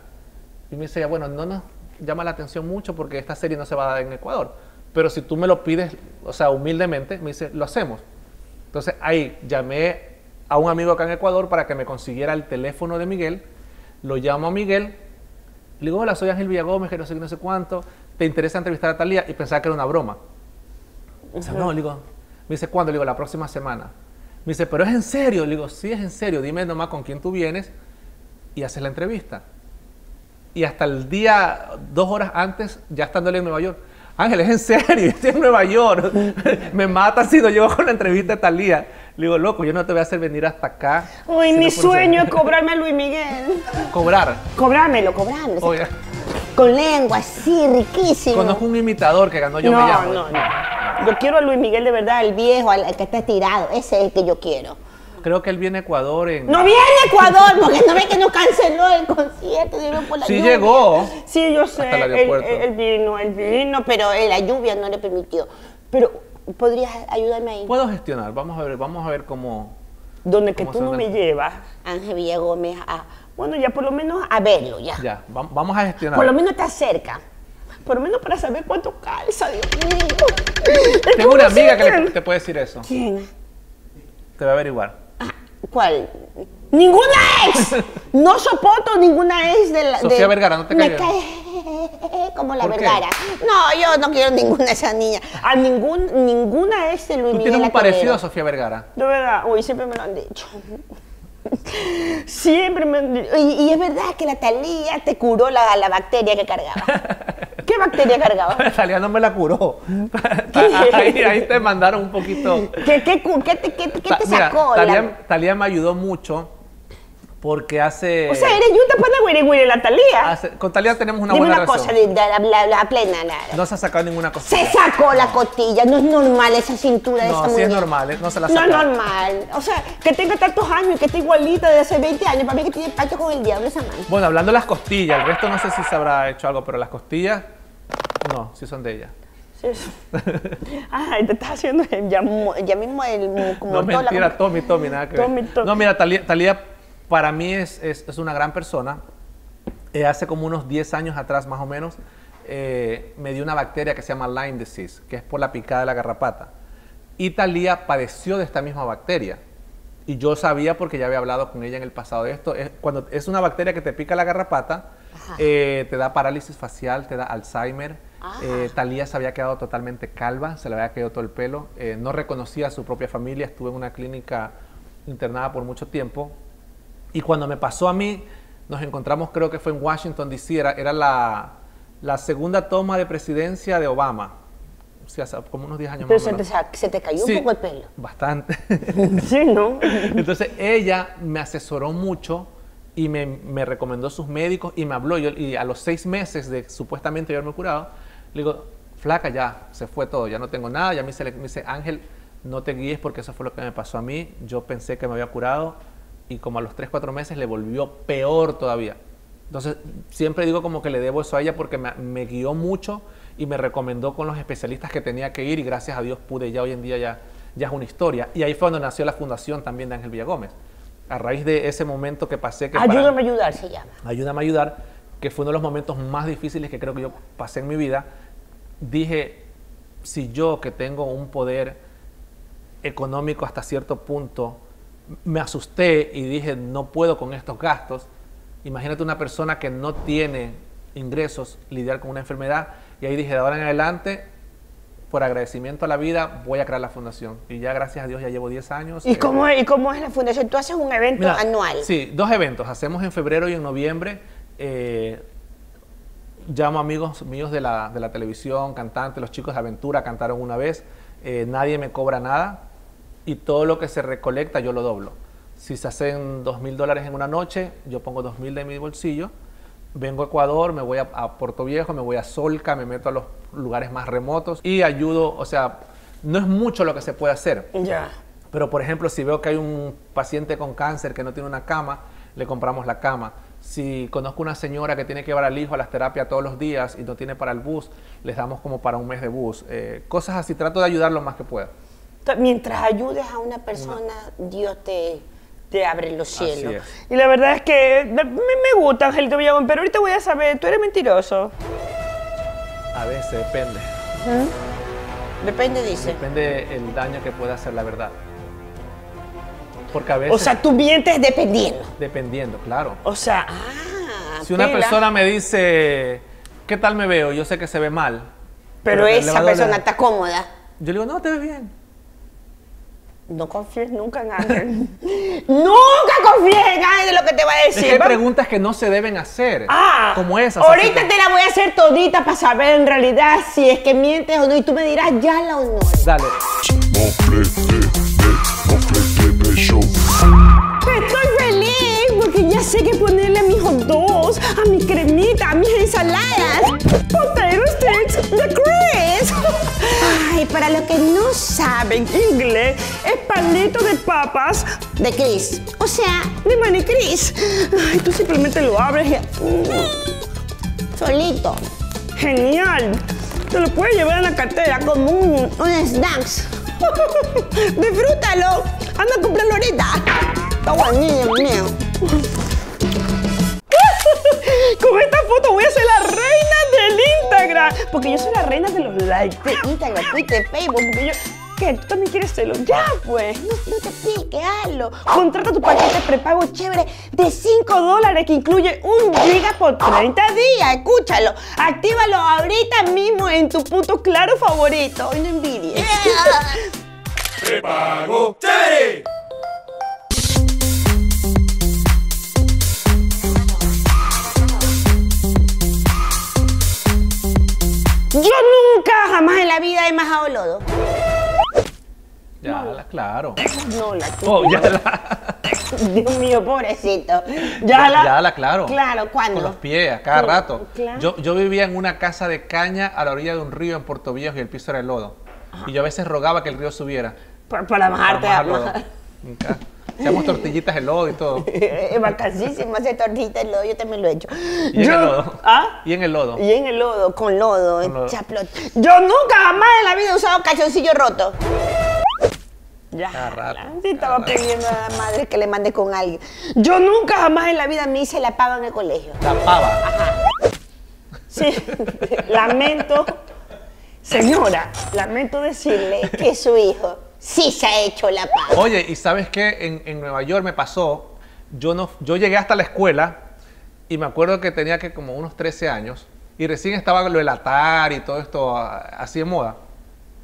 Y me ella, bueno, no nos llama la atención mucho porque esta serie no se va a dar en Ecuador. Pero si tú me lo pides, o sea, humildemente, me dice, lo hacemos. Entonces ahí llamé a un amigo acá en Ecuador para que me consiguiera el teléfono de Miguel. Lo llamo a Miguel. Le digo, hola, soy Ángel Villagómez, que no sé no sé cuánto. ¿te interesa entrevistar a Talía? Y pensaba que era una broma. Dice, no, le digo, me dice, ¿cuándo? Le digo, la próxima semana. Me dice, ¿pero es en serio? Le digo, sí, es en serio. Dime nomás con quién tú vienes y haces la entrevista. Y hasta el día, dos horas antes, ya estándole en Nueva York, Ángel, es en serio, estoy en Nueva York. me mata si no llego con la entrevista de Talía. Le digo, loco, yo no te voy a hacer venir hasta acá. Uy, mi sueño es cobrarme a Luis Miguel. Cobrar. Cobrármelo, cobrármelo. Oye, Con lengua así, riquísimo. conozco un imitador que ganó Yo no, Me Llamo. no, no. Yo quiero a Luis Miguel de verdad, el viejo, al que está tirado. Ese es el que yo quiero. Creo que él viene a Ecuador en... No viene a Ecuador, porque no ve que nos canceló el concierto. vino por la Sí lluvia. llegó. Sí, yo sé. Él, vino, él vino, pero eh, la lluvia no le permitió. Pero, ¿podrías ayudarme ahí? Puedo gestionar, vamos a ver, vamos a ver cómo... Donde que ¿Cómo tú no me llevas, Ángel Villagómez, a, bueno, ya por lo menos a verlo, ya. Ya, vam- vamos a gestionar. Por lo menos está cerca. Por lo menos para saber cuánto calza, Dios mío. Tengo una amiga que le- te puede decir eso. ¿Quién? Te va a averiguar. ¿Cuál? ¡Ninguna ex! No soporto ninguna ex de la. Sofía de- Vergara, ¿no te Me cae como la. Vergara. No, yo no quiero ninguna de esas niñas. A ningún, ninguna ex de Luis Tú Miguel. tienes un parecido a Sofía Vergara. De verdad, uy, siempre me lo han dicho. Siempre me. Y, y es verdad que la Talía te curó la, la bacteria que cargaba. ¿Qué bacteria cargaba? Talía no me la curó. ahí, ahí te mandaron un poquito. ¿Qué, qué, qué te, qué, Ta- te mira, sacó? La- Talía, Talía me ayudó mucho porque hace... O sea, eres yuta para güiri güiri la Talía. hace- con Talía tenemos una Dime buena una relación. cosa, de, de la, la- la plena. la- No se ha sacado ninguna cosa. Se sacó la costilla, no es normal esa cintura de No, esa sí es normal, ¿eh? no se la No es normal. O sea, que tenga tantos años y que esté igualita de hace 20 años, para mí que tiene pacto con el diablo esa mano. Bueno, hablando de las costillas, el resto no sé si se habrá hecho algo, pero las costillas, no, sí son de ella. Ay, te estás haciendo ya, ya mismo el mo- como No, la- mentira, Tommy, Tommy, nada que Tommy, ver. Tommy. No, mira, Talía, Talía para mí es, es- es una gran persona. Eh, hace como unos 10 años atrás, más o menos, eh, me dio una bacteria que se llama Lyme disease, que es por la picada de la garrapata. Y Talía padeció de esta misma bacteria. Y yo sabía porque ya había hablado con ella en el pasado de esto. Es, cuando es una bacteria que te pica la garrapata, eh, te da parálisis facial, te da Alzheimer. Eh, Talía se había quedado totalmente calva, se le había caído todo el pelo. eh, no reconocía a su propia familia, estuve en una clínica internada por mucho tiempo. Y cuando me pasó a mí, nos encontramos, creo que fue en Washington, D.C., era, era la, la segunda toma de presidencia de Obama. O sea, como unos 10 años Pero más o se se te cayó Sí, un poco el pelo. Bastante. Sí, ¿no? Entonces ella me asesoró mucho y me, me recomendó sus médicos y me habló. Yo- y a los seis meses de supuestamente haberme curado, le digo, flaca, ya se fue todo, ya no tengo nada. Ya me dice, me dice, Ángel, no te guíes porque eso fue lo que me pasó a mí. Yo pensé que me había curado y como a los tres, cuatro meses le volvió peor todavía. Entonces, siempre digo como que le debo eso a ella porque me, me guió mucho y me recomendó con los especialistas que tenía que ir y gracias a Dios pude ya hoy en día ya, ya es una historia. Y ahí fue donde nació la fundación también de Ángel Villagómez. A raíz de ese momento que pasé que para- Ayúdame a ayudar, se llama. Ayúdame a ayudar, que fue uno de los momentos más difíciles que creo que yo pasé en mi vida, dije, si yo que tengo un poder económico hasta cierto punto, me asusté y dije, no puedo con estos gastos, imagínate una persona que no tiene ingresos lidiar con una enfermedad, y ahí dije, de ahora en adelante, por agradecimiento a la vida, voy a crear la fundación. Y ya gracias a Dios ya llevo 10 años. ¿Y eh, cómo, es, ¿Y cómo es la fundación? Tú haces un evento Mira, anual. Sí, dos eventos. Hacemos en febrero y en noviembre. eh, llamo amigos míos de la, de la televisión, cantantes, los chicos de Aventura cantaron una vez. eh, nadie me cobra nada y todo lo que se recolecta yo lo doblo. Si se hacen dos mil dólares en una noche, yo pongo dos mil de mi bolsillo. Vengo a Ecuador, me voy a, a Puerto Viejo, me voy a Solca, me meto a los lugares más remotos y ayudo. O sea, no es mucho lo que se puede hacer. Ya. Pero, por ejemplo, si veo que hay un paciente con cáncer que no tiene una cama, le compramos la cama. Si conozco una señora que tiene que llevar al hijo a las terapias todos los días y no tiene para el bus, les damos como para un mes de bus. Eh, cosas así, trato de ayudar lo más que pueda. Mientras ayudes a una persona, Dios te, te abre los cielos. Y la verdad es que me, me gusta, Angelito Villagón, pero ahorita voy a saber, tú eres mentiroso. A veces depende. Depende, dice. Depende el daño que pueda hacer la verdad. Porque a veces, O sea, tú mientes dependiendo. dependiendo, claro. O sea, ah, Si una persona me dice, ¿qué tal me veo? Yo sé que se ve mal. Pero a esa persona está cómoda. Yo le digo, no, te ves bien. No confíes nunca en Ángel. nunca confíes en Ángel de lo que te va a Es decir. que hay preguntas que no se deben hacer. Ah, como esa. Ahorita te la voy a hacer todita para saber en realidad si es que mientes o no. Y tú me dirás ya la o no. Dale. Estoy feliz porque ya sé qué ponerle a mis hot dogs, a mi cremita, a mis ensaladas. Potato sticks de Chris. Ay, para los que no saben inglés, es palito de papas de Chris. O sea, de Mani Chris. Ay, tú simplemente lo abres y... mm, solito. Genial. Te lo puedes llevar en la cartera como un, un snacks. Disfrútalo. Anda a comprarlo ahorita. Está buenísimo, mío. Con esta foto voy a ser la reina del Instagram. Porque yo soy la reina de los likes de Instagram, Twitter, Facebook. Porque yo. ¿Qué? ¿Tú también quieres serlo? Ya, pues. No, no te piques, hazlo. Contrata tu paquete prepago chévere de 5 dólares que incluye un giga por 30 días. Escúchalo. Actívalo ahorita mismo en tu punto claro favorito. Hoy no envidies. Yo nunca, jamás en la vida he majado lodo. Ya, la, claro. No, la Oh, ya la. Dios mío, pobrecito. Ya la. Ya la, claro. Claro, ¿cuándo? Con los pies, a cada rato. claro. Yo, yo vivía en una casa de caña a la orilla de un río en Puerto Viejo y el piso era de lodo. Y yo a veces rogaba que el río subiera. Pa- Para para a majar lodo. Nunca. Hacíamos tortillitas de lodo y todo. Es vacancísimo hacer tortita en lodo, yo también lo he hecho. Y en el lodo. ¿Ah? Y en el lodo. Y en el lodo, con lodo, Con lodo. Yo nunca jamás en la vida he usado calzoncillo roto. Ya. Sí, estaba rato. pidiendo a la madre que le mande con alguien. Yo nunca jamás en la vida me hice la pava en el colegio. La pava. Sí, lamento, señora, lamento decirle que su hijo sí se ha hecho la pava. Oye, ¿y sabes qué? En, en Nueva York me pasó, yo, no, yo llegué hasta la escuela y me acuerdo que tenía que como unos 13 años y recién estaba lo del Atari y todo esto ah, así de moda.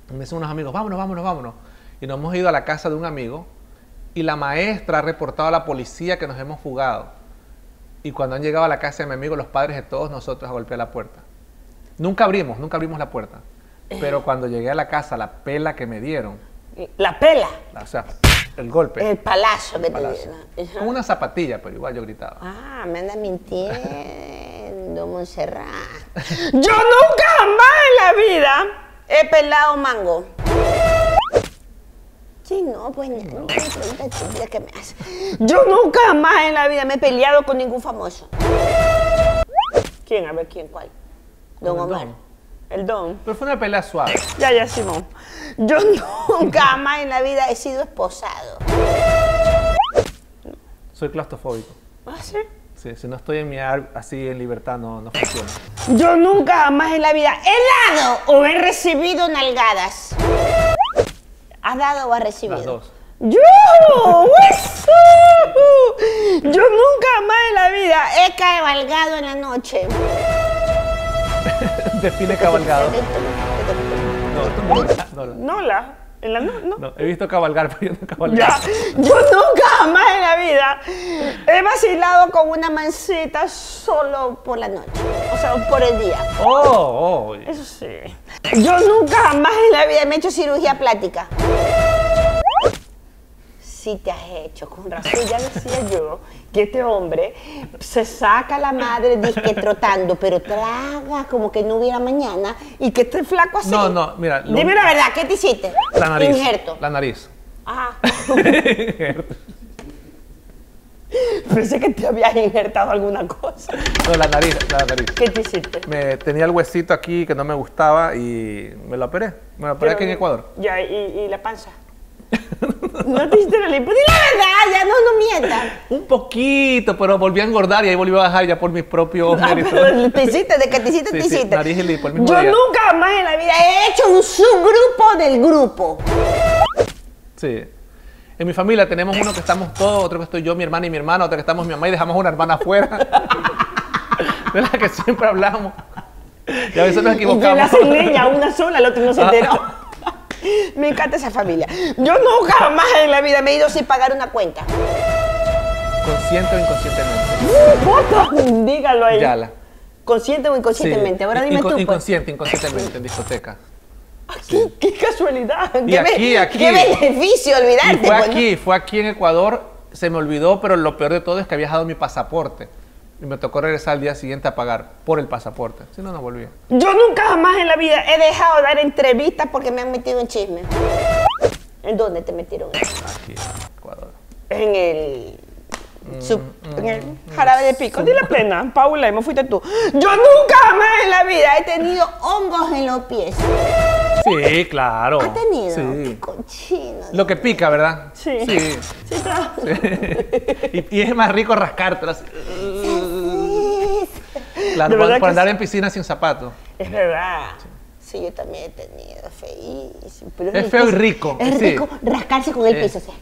Y me dicen unos amigos, vámonos, vámonos, vámonos. Y nos hemos ido a la casa de un amigo y la maestra ha reportado a la policía que nos hemos fugado. Y cuando han llegado a la casa de mi amigo, los padres de todos nosotros a golpear la puerta. Nunca abrimos, nunca abrimos la puerta. Pero cuando llegué a la casa, la pela que me dieron, La pela, o sea, el golpe. el palazo que te Palazo. dieron. Con una zapatilla, pero igual yo gritaba. Ah, me anda mintiendo, Montserrat. Yo nunca jamás en la vida he pelado mango. Sí, no, pues no, estúpida que me hace. Yo nunca jamás en la vida me he peleado con ningún famoso. ¿Quién? A ver, ¿quién? ¿Cuál? Don el Omar. El Don. Pero fue una pelea suave. Ya, ya, Simón. Yo nunca jamás en la vida he sido esposado. Soy claustrofóbico. ¿Ah, sí? Sí, si no estoy en mi ar así en libertad no, no funciona. Yo nunca jamás en la vida he dado o he recibido nalgadas. ¿Has dado o has recibido? Las dos. ¡Yo! Yo nunca jamás en la vida he cabalgado en la noche. Define cabalgado. No, no, no, no, No, la. En la no, no. no, He visto cabalgar, pero yo no he Ya. Yo nunca jamás en la vida he vacilado con una mancita solo por la noche. O sea, por el día. Oh, oh. Eso sí. Yo nunca jamás en la vida me he hecho cirugía plástica. Sí te has hecho, con razón ya decía yo que este hombre se saca la madre disque trotando, pero traga como que no hubiera mañana y que esté flaco así. No, no, mira, lo- Dime la verdad, ¿qué te hiciste? La nariz. Injerto. La nariz. Ajá. Pensé que te habías injertado alguna cosa. No, la nariz, la nariz. ¿Qué te hiciste? Me tenía el huesito aquí que no me gustaba y me lo operé. Me lo operé aquí en Ecuador. Ya, ¿y, y la panza? ¿No te hiciste la lipo? Di la verdad, ya no, no mientas. Un poquito, pero volví a engordar y ahí volví a bajar ya por mis propios Ah, méritos. pero te hiciste, de que te hiciste, Sí, te sí, hiciste. nariz y lipo el mismo Yo día. nunca jamás en la vida he hecho un subgrupo del grupo. Sí. En mi familia tenemos uno que estamos todos, otro que estoy yo, mi hermana y mi hermano, otro que estamos mi mamá y dejamos una hermana afuera. de la que siempre hablamos. Y a veces nos Y la equivocamos. hacen leña, una sola, el otro no se enteró. Me encanta esa familia. Yo nunca jamás en la vida me he ido sin pagar una cuenta. Consciente o inconscientemente. Puto, dígalo ahí. Yala. Consciente o Sí. inconscientemente. Ahora dime Inco- tú. pues. Inconsciente, inconscientemente en discoteca. ¿Qué, qué casualidad. Y qué, aquí, aquí. qué beneficio olvidarte. Y fue pues, ¿no? aquí, fue aquí en Ecuador, se me olvidó, pero lo peor de todo es que había dejado mi pasaporte. Y me tocó regresar al día siguiente a pagar por el pasaporte. Si no, no volvía. Yo nunca jamás en la vida he dejado de dar entrevistas porque me han metido en chisme. ¿En dónde te metieron? Aquí en Ecuador. En el. Mm, sup- en el jarabe de pico. Dile plena, Paula, me fuiste tú. Yo nunca jamás en la vida he tenido hongos en los pies. Sí, claro. ¿Ha tenido? Sí. Qué cochino. Lo que pica, ¿verdad? Sí. Sí. Sí, está. y, y es más rico rascártelo así. Claro, por, andar sí. en piscina sin zapatos. Es verdad. Sí, yo también he tenido, feísimo. pero Es feo y rico, Es sí. rico rascarse con el Eh. piso, o sea,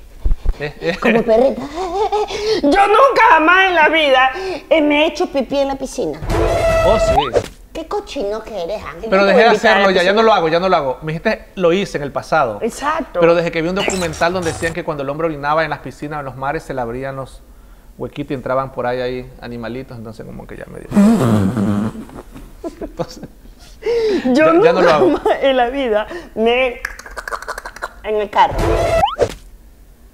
Eh, eh. como perrito. Yo nunca jamás en la vida eh, me he hecho pipí en la piscina. Oh, sí. Qué cochino que eres, Ángel. Pero dejé de hacerlo ya, ya no lo hago, ya no lo hago. Me dijiste, lo hice en el pasado. Exacto. Pero desde que vi un documental donde decían que cuando el hombre orinaba en las piscinas, en los mares, se le abrían los huequitos y entraban por ahí, ahí animalitos, entonces como que ya me dio. Entonces, Yo ya- nunca ya no lo hago. en la vida me en el carro.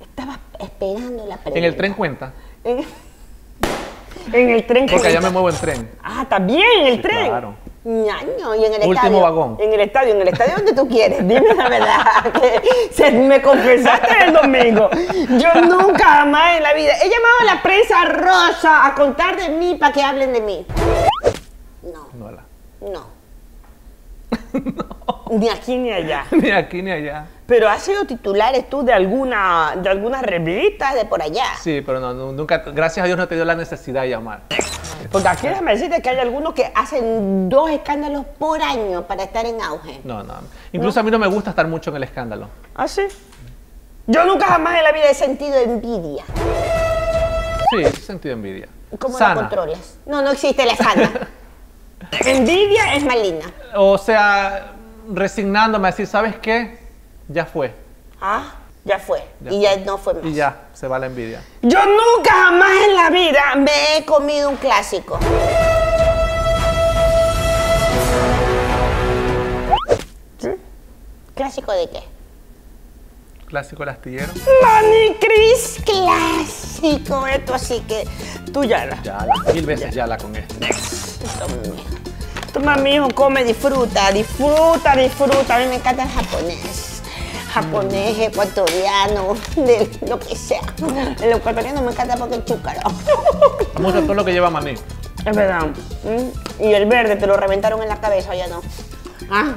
Estaba esperando la pregunta. en el tren cuenta, En, en el tren. porque allá me cuenta. muevo en tren. Ah, también en el Sí, tren. claro. Ñaño, y en el Último estadio. vagón. En el estadio, en el estadio donde tú quieres. Dime la verdad. que se me confesaste el domingo. Yo nunca jamás en la vida he llamado a la prensa rosa a contar de mí para que hablen de mí. No, No, no. Ni aquí ni allá. ni aquí ni allá. Pero has sido titulares tú de alguna, de algunas revistas de por allá. Sí, pero no, nu- nunca, gracias a Dios no te dio la necesidad de llamar. Porque aquí déjame decirte que hay algunos que hacen dos escándalos por año para estar en auge. No, no. Incluso a mí no me gusta estar mucho en el escándalo. ¿Ah, sí? Yo nunca jamás en la vida he sentido envidia. Sí, sí he sentido envidia. ¿Cómo Sana. la controlas? No, no existe la sana. envidia es maligna. O sea, resignándome a decir, ¿sabes qué? Ya fue. Ah, ya fue. Ya y ya no fue más. Y ya, se va la envidia. Yo nunca jamás en la vida me he comido un clásico. ¿Sí? ¿Clásico de qué? Clásico el astillero. Mani Cris, clásico. Esto así que tú ya la. Ya la, mil veces ya la con esto. Toma, mijo. Come, disfruta, disfruta, disfruta. A mí me encanta el japonés. Japonés, ecuatoriano, de lo que sea. El ecuatoriano me encanta porque es chúcaro. Mucho todo lo que lleva maní. Es verdad. ¿Mm? Y el verde te lo reventaron en la cabeza, ya no. Ah.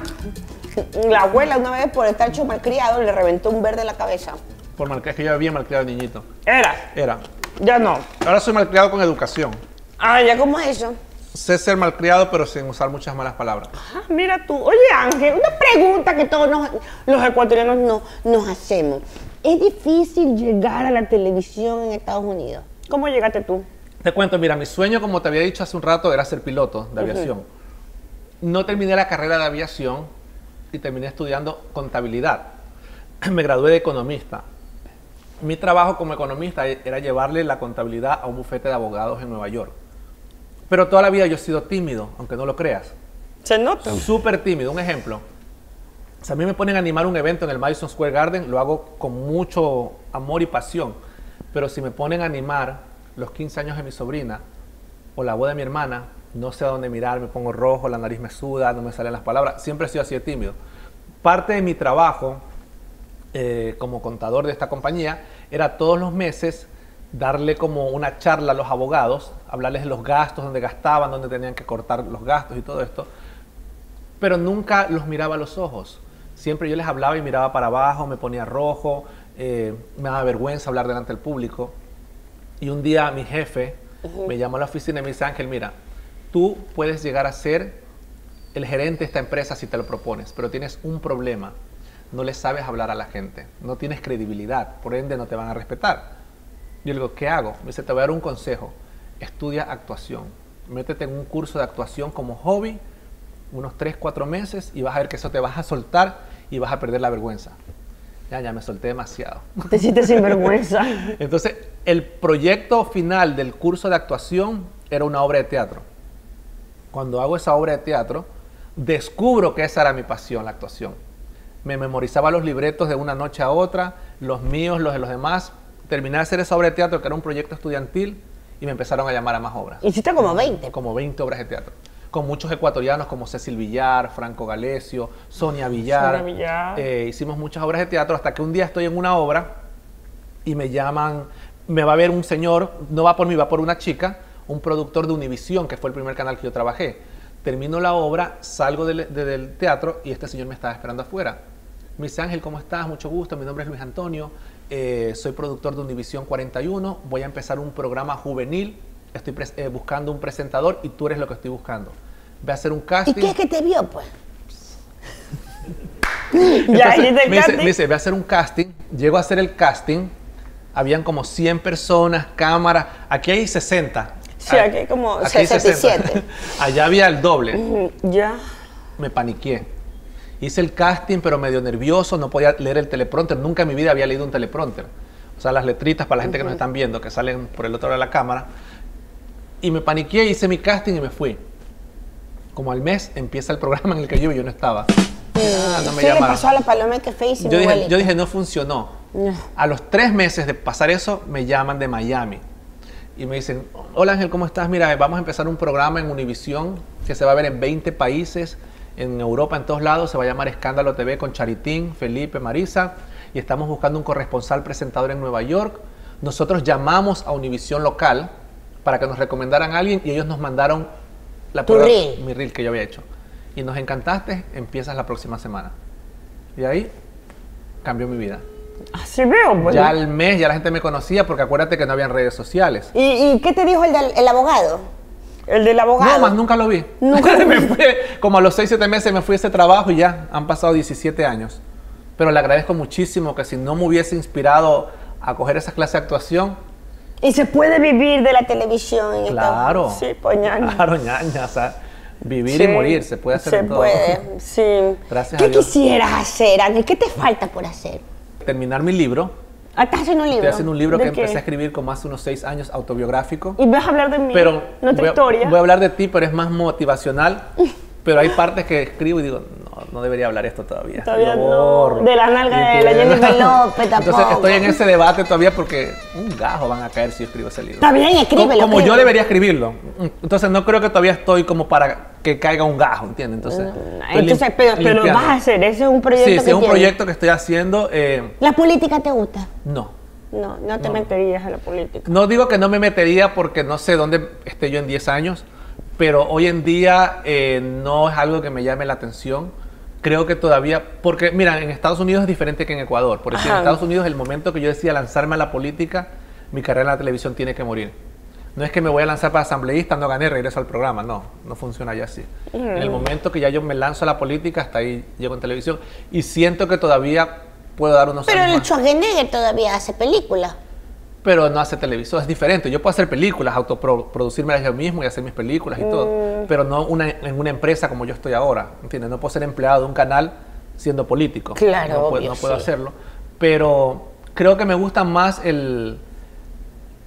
La abuela una vez por estar hecho malcriado le reventó un verde en la cabeza. Por mal, es que yo bien malcriado niñito. Era, Era. ya no. Ahora soy malcriado con educación. Ah, ya cómo es eso. Sé ser malcriado, pero sin usar muchas malas palabras. Ah, mira tú. Oye, Ángel, una pregunta que todos nos- los ecuatorianos no- nos hacemos. ¿Es difícil llegar a la televisión en Estados Unidos? ¿Cómo llegaste tú? Te cuento, mira, mi sueño, como te había dicho hace un rato, era ser piloto de aviación. No terminé la carrera de aviación y terminé estudiando contabilidad. Me gradué de economista. Mi trabajo como economista e- era llevarle la contabilidad a un bufete de abogados en Nueva York. Pero toda la vida yo he sido tímido, aunque no lo creas. Se nota. Súper tímido. Un ejemplo. Si a mí me ponen a animar un evento en el Madison Square Garden, lo hago con mucho amor y pasión. Pero si me ponen a animar los 15 años de mi sobrina o la boda de mi hermana, no sé a dónde mirar, me pongo rojo, la nariz me suda, no me salen las palabras. Siempre he sido así de tímido. Parte de mi trabajo eh, como contador de esta compañía era todos los meses darle como una charla a los abogados, hablarles de los gastos, dónde gastaban, dónde tenían que cortar los gastos y todo esto pero nunca los miraba a los ojos. Siempre yo les hablaba y miraba para abajo, me ponía rojo, eh, me daba vergüenza hablar delante del público. Y un día mi jefe me llamó a la oficina y me dice, Ángel, mira, tú puedes llegar a ser el gerente de esta empresa si te lo propones, pero tienes un problema. No le sabes hablar a la gente, no tienes credibilidad, por ende no te van a respetar. Yo le digo, ¿qué hago? Me dice, te voy a dar un consejo. Estudia actuación. Métete en un curso de actuación como hobby unos 3, 4 meses y vas a ver que eso te vas a soltar y vas a perder la vergüenza. Ya, ya me solté demasiado. Te hiciste sin vergüenza. Entonces, el proyecto final del curso de actuación era una obra de teatro. Cuando hago esa obra de teatro, descubro que esa era mi pasión, la actuación. Me memorizaba los libretos de una noche a otra, los míos, los de los demás. Terminé de hacer esa obra de teatro, que era un proyecto estudiantil, y me empezaron a llamar a más obras. Hiciste como 20. Como 20 obras de teatro. Con muchos ecuatorianos como Cecil Villar, Franco Galesio, Sonia Villar. Sonia Villar. Eh, hicimos muchas obras de teatro hasta que un día estoy en una obra y me llaman, me va a ver un señor, no va por mí, va por una chica, un productor de Univisión, que fue el primer canal que yo trabajé. Termino la obra, salgo del, de- del teatro y este señor me estaba esperando afuera. Me dice, Ángel, ¿cómo estás? Mucho gusto, mi nombre es Luis Antonio, eh, soy productor de Univisión 41, voy a empezar un programa juvenil, estoy eh, buscando un presentador y tú eres lo que estoy buscando. Voy a hacer un ¿Y casting. qué es que te vio, pues? Entonces, el me, dice, me dice, voy a hacer un casting. Llego a hacer el casting. Habían como 100 personas, cámaras. Aquí hay 60. Sí, Ah, aquí como aquí hay 67. Allá había el doble. Ya. Me paniqué. Hice el casting, pero medio nervioso. No podía leer el teleprompter. Nunca en mi vida había leído un teleprompter. O sea, las letritas para la gente que nos están viendo, que salen por el otro lado de la cámara. Y me paniqué, hice mi casting y me fui. Como al mes empieza el programa en el que yo, yo no estaba. Ah, no me ¿Qué le pasó a la paloma que y Yo dije, abuelita? yo dije, no funcionó. No. A los tres meses de pasar eso, me llaman de Miami. Y me dicen, hola Ángel, ¿cómo estás? Mira, vamos a empezar un programa en Univisión que se va a ver en 20 países, en Europa, en todos lados. Se va a llamar Escándalo TV con Charitín, Felipe, Marisa. Y estamos buscando un corresponsal presentador en Nueva York. Nosotros llamamos a Univisión local para que nos recomendaran a alguien y ellos nos mandaron la prueba- reel. mi reel que yo había hecho. Y nos encantaste, empiezas la próxima semana. Y ahí cambió mi vida. Así veo, pues. Ya al mes ya la gente me conocía porque acuérdate que no habían redes sociales. ¿Y, y qué te dijo el, del- el abogado? El del abogado. No, más nunca lo vi. Nunca lo me fui, como a los 6, 7 meses me fui a ese trabajo y ya han pasado 17 años. Pero le agradezco muchísimo que si no me hubiese inspirado a coger esas clases de actuación, Y se puede vivir de la televisión. esta- claro. Sí, pues ñaña. Claro, ñaña. O sea, vivir Sí, y morir, se puede hacer Se todo. puede, sí. Gracias ¿Qué a Dios. quisieras hacer, Ángel? ¿Qué te falta por hacer? Terminar mi libro. Ah, ¿Estás haciendo un libro? Estoy haciendo un libro ¿De que qué? empecé a escribir como hace unos 6 años, autobiográfico. Y vas a hablar de mí, pero voy a, historia. voy a hablar de ti, pero es más motivacional. pero hay partes que escribo y digo, no, debería hablar esto todavía. Todavía Lo no. De la nalga de la Jennifer López Entonces estoy en ese debate todavía porque un gajo van a caer si yo escribo ese libro. Está bien, escríbelo. como, yo debería escribirlo. Entonces no creo que todavía estoy como para que caiga un gajo, ¿entiendes? Entonces, estoy Entonces, pero, pero vas a hacer, ese es un proyecto Sí, que sí, es un tienes. proyecto que estoy haciendo. eh, ¿La política te gusta? no. No, no te No. meterías en la política. No digo que no me metería porque no sé dónde esté yo en 10 años, pero hoy en día eh, no es algo que me llame la atención. Creo que todavía, porque mira, en Estados Unidos es diferente que en Ecuador. Por decir, en. Estados Unidos el momento que yo decía lanzarme a la política, mi carrera en la televisión tiene que morir. No es que me voy a lanzar para asambleísta, no gané, regreso al programa. No, no funciona ya así. En el momento que ya yo me lanzo a la política, hasta ahí llego en televisión. Y siento que todavía puedo dar unos Pero años el Schwarzenegger todavía hace películas. Pero no hace televisión, es diferente. Yo puedo hacer películas, autoproducirme yo mismo y hacer mis películas y todo, Mm. pero no una, en una empresa como yo estoy ahora, ¿entiendes? No puedo ser empleado de un canal siendo político. Claro, no, puedo, obvio, no puedo sí. hacerlo. Pero creo que me gusta más el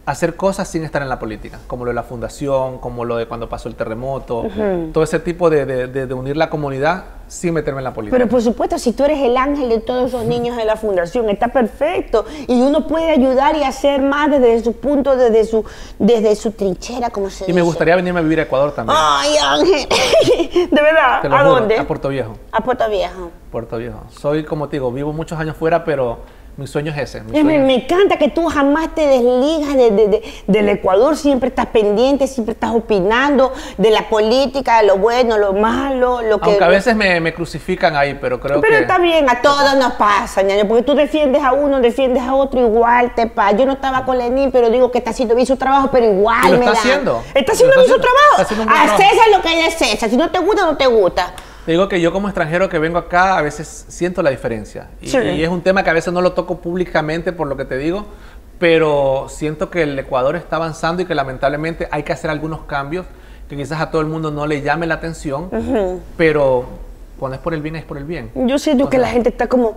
hacer cosas sin estar en la política, como lo de la fundación, como lo de cuando pasó el terremoto, todo ese tipo de, de- de- de unir la comunidad sin meterme en la política. Pero por supuesto, si tú eres el ángel de todos esos niños de la fundación, está perfecto. Y uno puede ayudar y hacer más desde su punto, desde su, desde su trinchera, como se y dice. me gustaría venirme a vivir a Ecuador también. Ay, Ángel. de verdad. ¿A juro, dónde? A Puerto Viejo. A Puerto Viejo. Puerto Viejo. Soy, como te digo, vivo muchos años fuera, pero mi sueño es ese. mi Me, sueño- me encanta que tú jamás te desligas de- de- de- del Ecuador, siempre estás pendiente, siempre estás opinando de la política, de lo bueno, lo malo, lo que... Aunque a veces me, me crucifican ahí, pero creo Pero que... está bien, a todos nos pasa, ñaño, porque tú defiendes a uno, defiendes a otro, igual te pasa. Yo no estaba con Lenín, pero digo que está haciendo bien su trabajo, pero igual Y lo me está da. haciendo. Está haciendo bien su trabajo. Haciendo a. César lo que hay de César. Si no te gusta, no te gusta. Te digo que yo como extranjero que vengo acá a veces siento la diferencia. Y, Sí. y es un tema que a veces no lo toco públicamente por lo que te digo, pero siento que el Ecuador está avanzando y que lamentablemente hay que hacer algunos cambios que quizás a todo el mundo no le llame la atención, pero cuando es por el bien, es por el bien. Yo siento que la gente está como...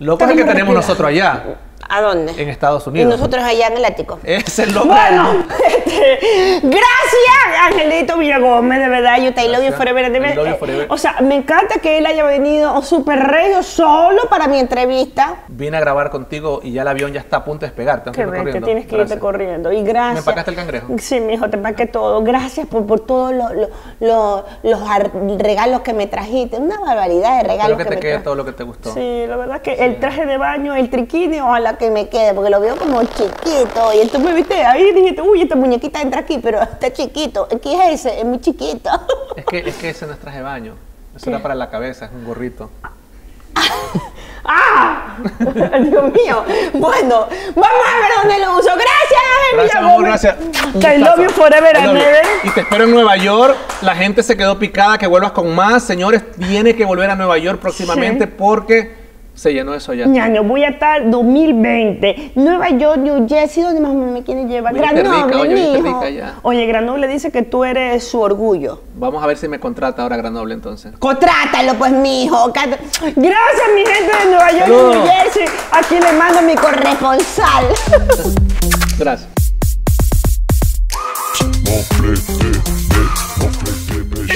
Loco es el que tenemos nosotros allá, ¿A dónde? en Estados Y Unidos. nosotros allá en el ático. Es el. Bueno, este, gracias, Angelito Villagómez, de verdad, you I love you Gracias. forever. I love you forever. O sea, me encanta que él haya venido súper regio solo para mi entrevista. Vine a grabar contigo y ya el avión ya está a punto de despegar. Tengo que Que que tienes que Gracias. irte corriendo. Y gracias. ¿Me empacaste el cangrejo? Sí, mijo, te empaqué todo. Gracias por, por todos los los- los- regalos que me trajiste. Una barbaridad de regalos Espero que te me quede todo lo que te gustó. Sí, la verdad que el traje de baño, el triquini, ojalá que me quede, porque lo veo como chiquito. Y entonces me viste ahí y dijiste, uy, esta muñequita entra aquí, pero está chiquito. ¿Qué es ese? Es muy chiquito. Es que, es que ese no es traje de baño. Eso era para la cabeza, es un gorrito. ¡Ah! Dios mío. Bueno, vamos a ver dónde lo uso. Gracias, Villagómez. amor, gracias. Te love you forever I and ever. Y te espero en Nueva York. La gente se quedó picada, que vuelvas con más. Señores, tiene que volver a Nueva York próximamente Sí. porque se llenó eso ya. Ñaño, voy a estar 2020. Nueva York, New Jersey, ¿dónde más me quieren llevar? Rica, Granoble, oye, ya. Oye, Granoble dice que tú eres su orgullo. Vamos a ver si me contrata ahora Granoble entonces. Contrátalo, pues, mijo. Cat- Gracias, mi gente de Nueva York Saludos. New Jersey. Aquí le mando mi corresponsal. Gracias. El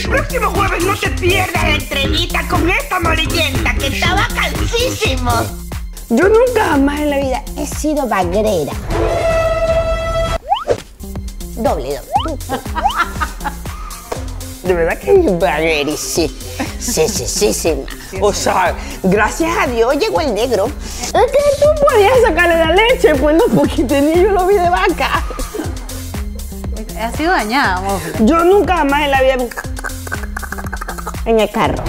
próximo jueves no te pierdas la entrevista con esta amarillenta que estaba cansísimo. Yo nunca jamás en la vida he sido bagrera. Doble, doble. De verdad que es bagrera, sí. Sí, sí, sí, sí. O sea, gracias a Dios llegó el negro. Es que tú podías sacarle la leche, pues no, porque tenía yo lo vi de vaca. Ha sido dañada, Mofle. Yo nunca jamás en la vida en el carro.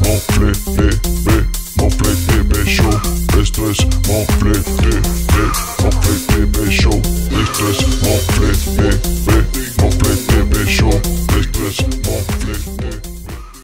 Mofle TV, Monfleté bello, esto es Monfleté B eh, Monfleté bello, esto es Monfleté B eh, eh, Monfleté bello, esto es Monfleté